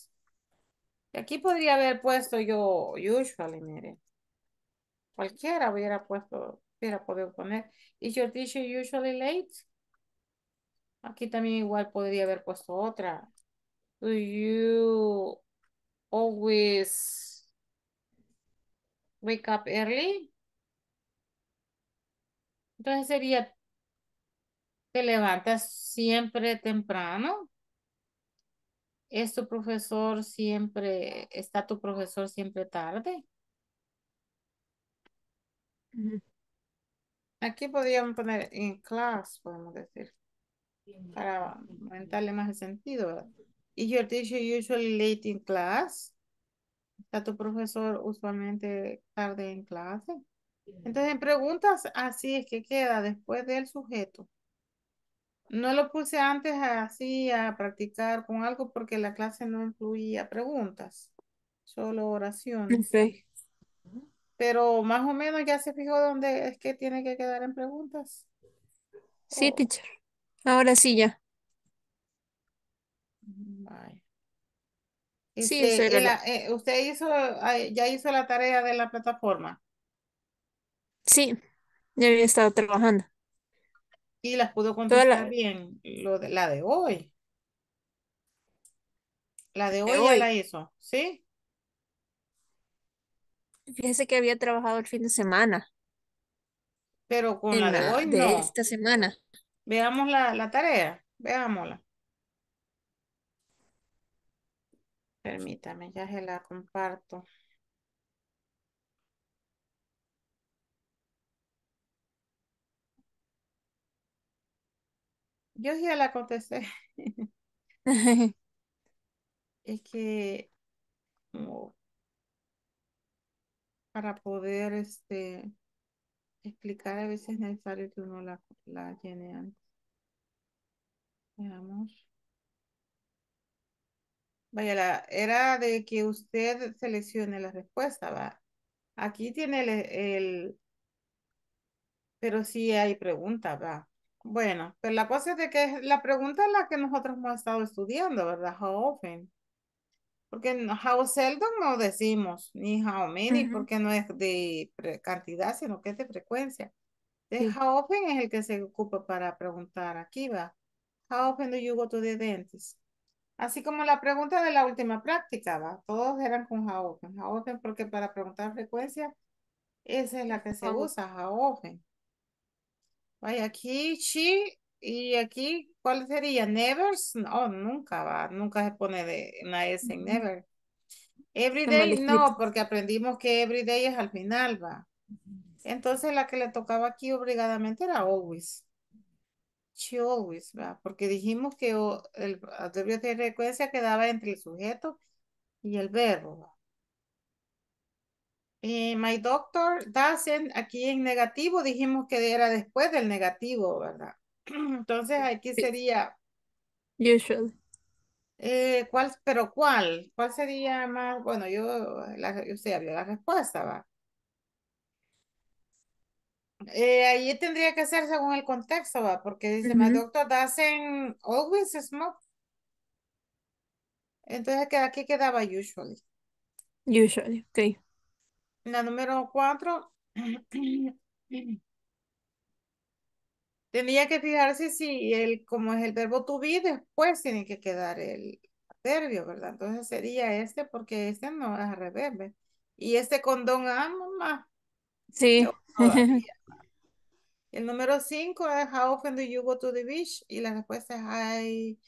Aquí podría haber puesto yo usually, mire. Cualquiera hubiera puesto, hubiera podido poner. Is your teacher usually late? Aquí también igual podría haber puesto otra. Do you always wake up early? Entonces sería, te levantas siempre temprano. ¿Es tu profesor siempre, está tu profesor siempre tarde? Aquí podríamos poner in class, podemos decir, para aumentarle más el sentido, ¿verdad? Is your teacher usually late in class? ¿Está tu profesor usualmente tarde en clase? Entonces, en preguntas, así es que queda después del sujeto. No lo puse antes así a practicar con algo porque la clase no incluía preguntas, solo oraciones. Pero más o menos ya se fijó dónde es que tiene que quedar en preguntas. Sí, Oh, teacher. Ahora sí ya. vaya. Sí, Este, el- eh, usted hizo, ya hizo la tarea de la plataforma Sí, ya había estado trabajando. y las pudo Toda contestar la bien, lo de, la de hoy. La de de hoy ya hoy. la hizo, ¿sí? Fíjese que había trabajado el fin de semana, Pero con la de hoy de no. esta semana. Veamos la, la tarea, veámosla. Permítame, ya se la comparto. Yo ya la contesté. Es que como para poder este explicar a veces es necesario que uno la, la llene antes. Veamos. Vaya, la, era de que usted seleccione la respuesta, va. Aquí tiene el, el- pero sí hay preguntas, va. Bueno, pero la cosa es de que la pregunta es la que nosotros hemos estado estudiando, ¿verdad? How often. Porque how seldom no decimos, ni how many, porque no es de cantidad, sino que es de frecuencia. Entonces, Sí, how often es el que se ocupa para preguntar. Aquí va. How often do you go to the dentist? Así como la pregunta de la última práctica, va. Todos eran con how often. How often porque para preguntar frecuencia, esa es la que se how- usa, how often. Vaya, aquí she y aquí, ¿cuál sería? Never? No, nunca va. Nunca se pone de una S en ujú, never. Everyday, no, porque aprendimos que everyday es al final, va. Entonces la que le tocaba aquí obligadamente era always. She always, va. Porque dijimos que el adverbio de frecuencia quedaba entre el sujeto y el verbo, va. Eh, my doctor doesn't, aquí en negativo dijimos que era después del negativo, ¿verdad? Entonces aquí sería, Usually. eh, ¿cuál, pero cuál? ¿Cuál sería más? Bueno, yo, la, usted abrió la respuesta, va. Eh, ahí tendría que ser según el contexto, va, porque dice, my doctor doesn't always smoke. Entonces aquí quedaba usually. Usually, ok. La número cuatro, tenía que fijarse si el, como es el verbo to be, después tiene que quedar el adverbio, ¿verdad? Entonces sería este, porque este no es al revés, ¿ve? Y este con don amo, más, Sí. El número cinco es how often do you go to the beach? Y la respuesta es I.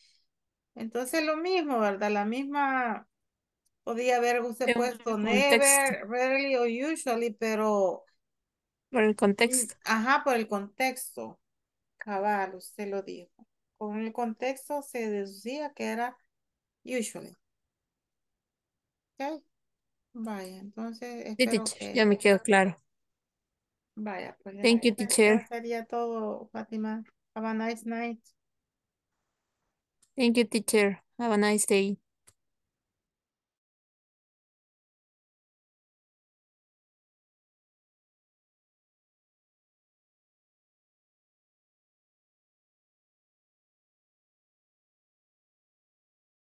Entonces lo mismo, ¿verdad? La misma, podía haber usted puesto never, rarely o usually, pero, por el contexto. ajá, por el contexto. Cabal, usted lo dijo. Con el contexto se deducía que era usually. ¿Ok? Vaya, entonces Sí, teacher, ya que, me quedó claro. vaya, pues ya, Thank you, ya teacher. sería todo, Fátima. Have a nice night. Thank you, teacher. Have a nice day.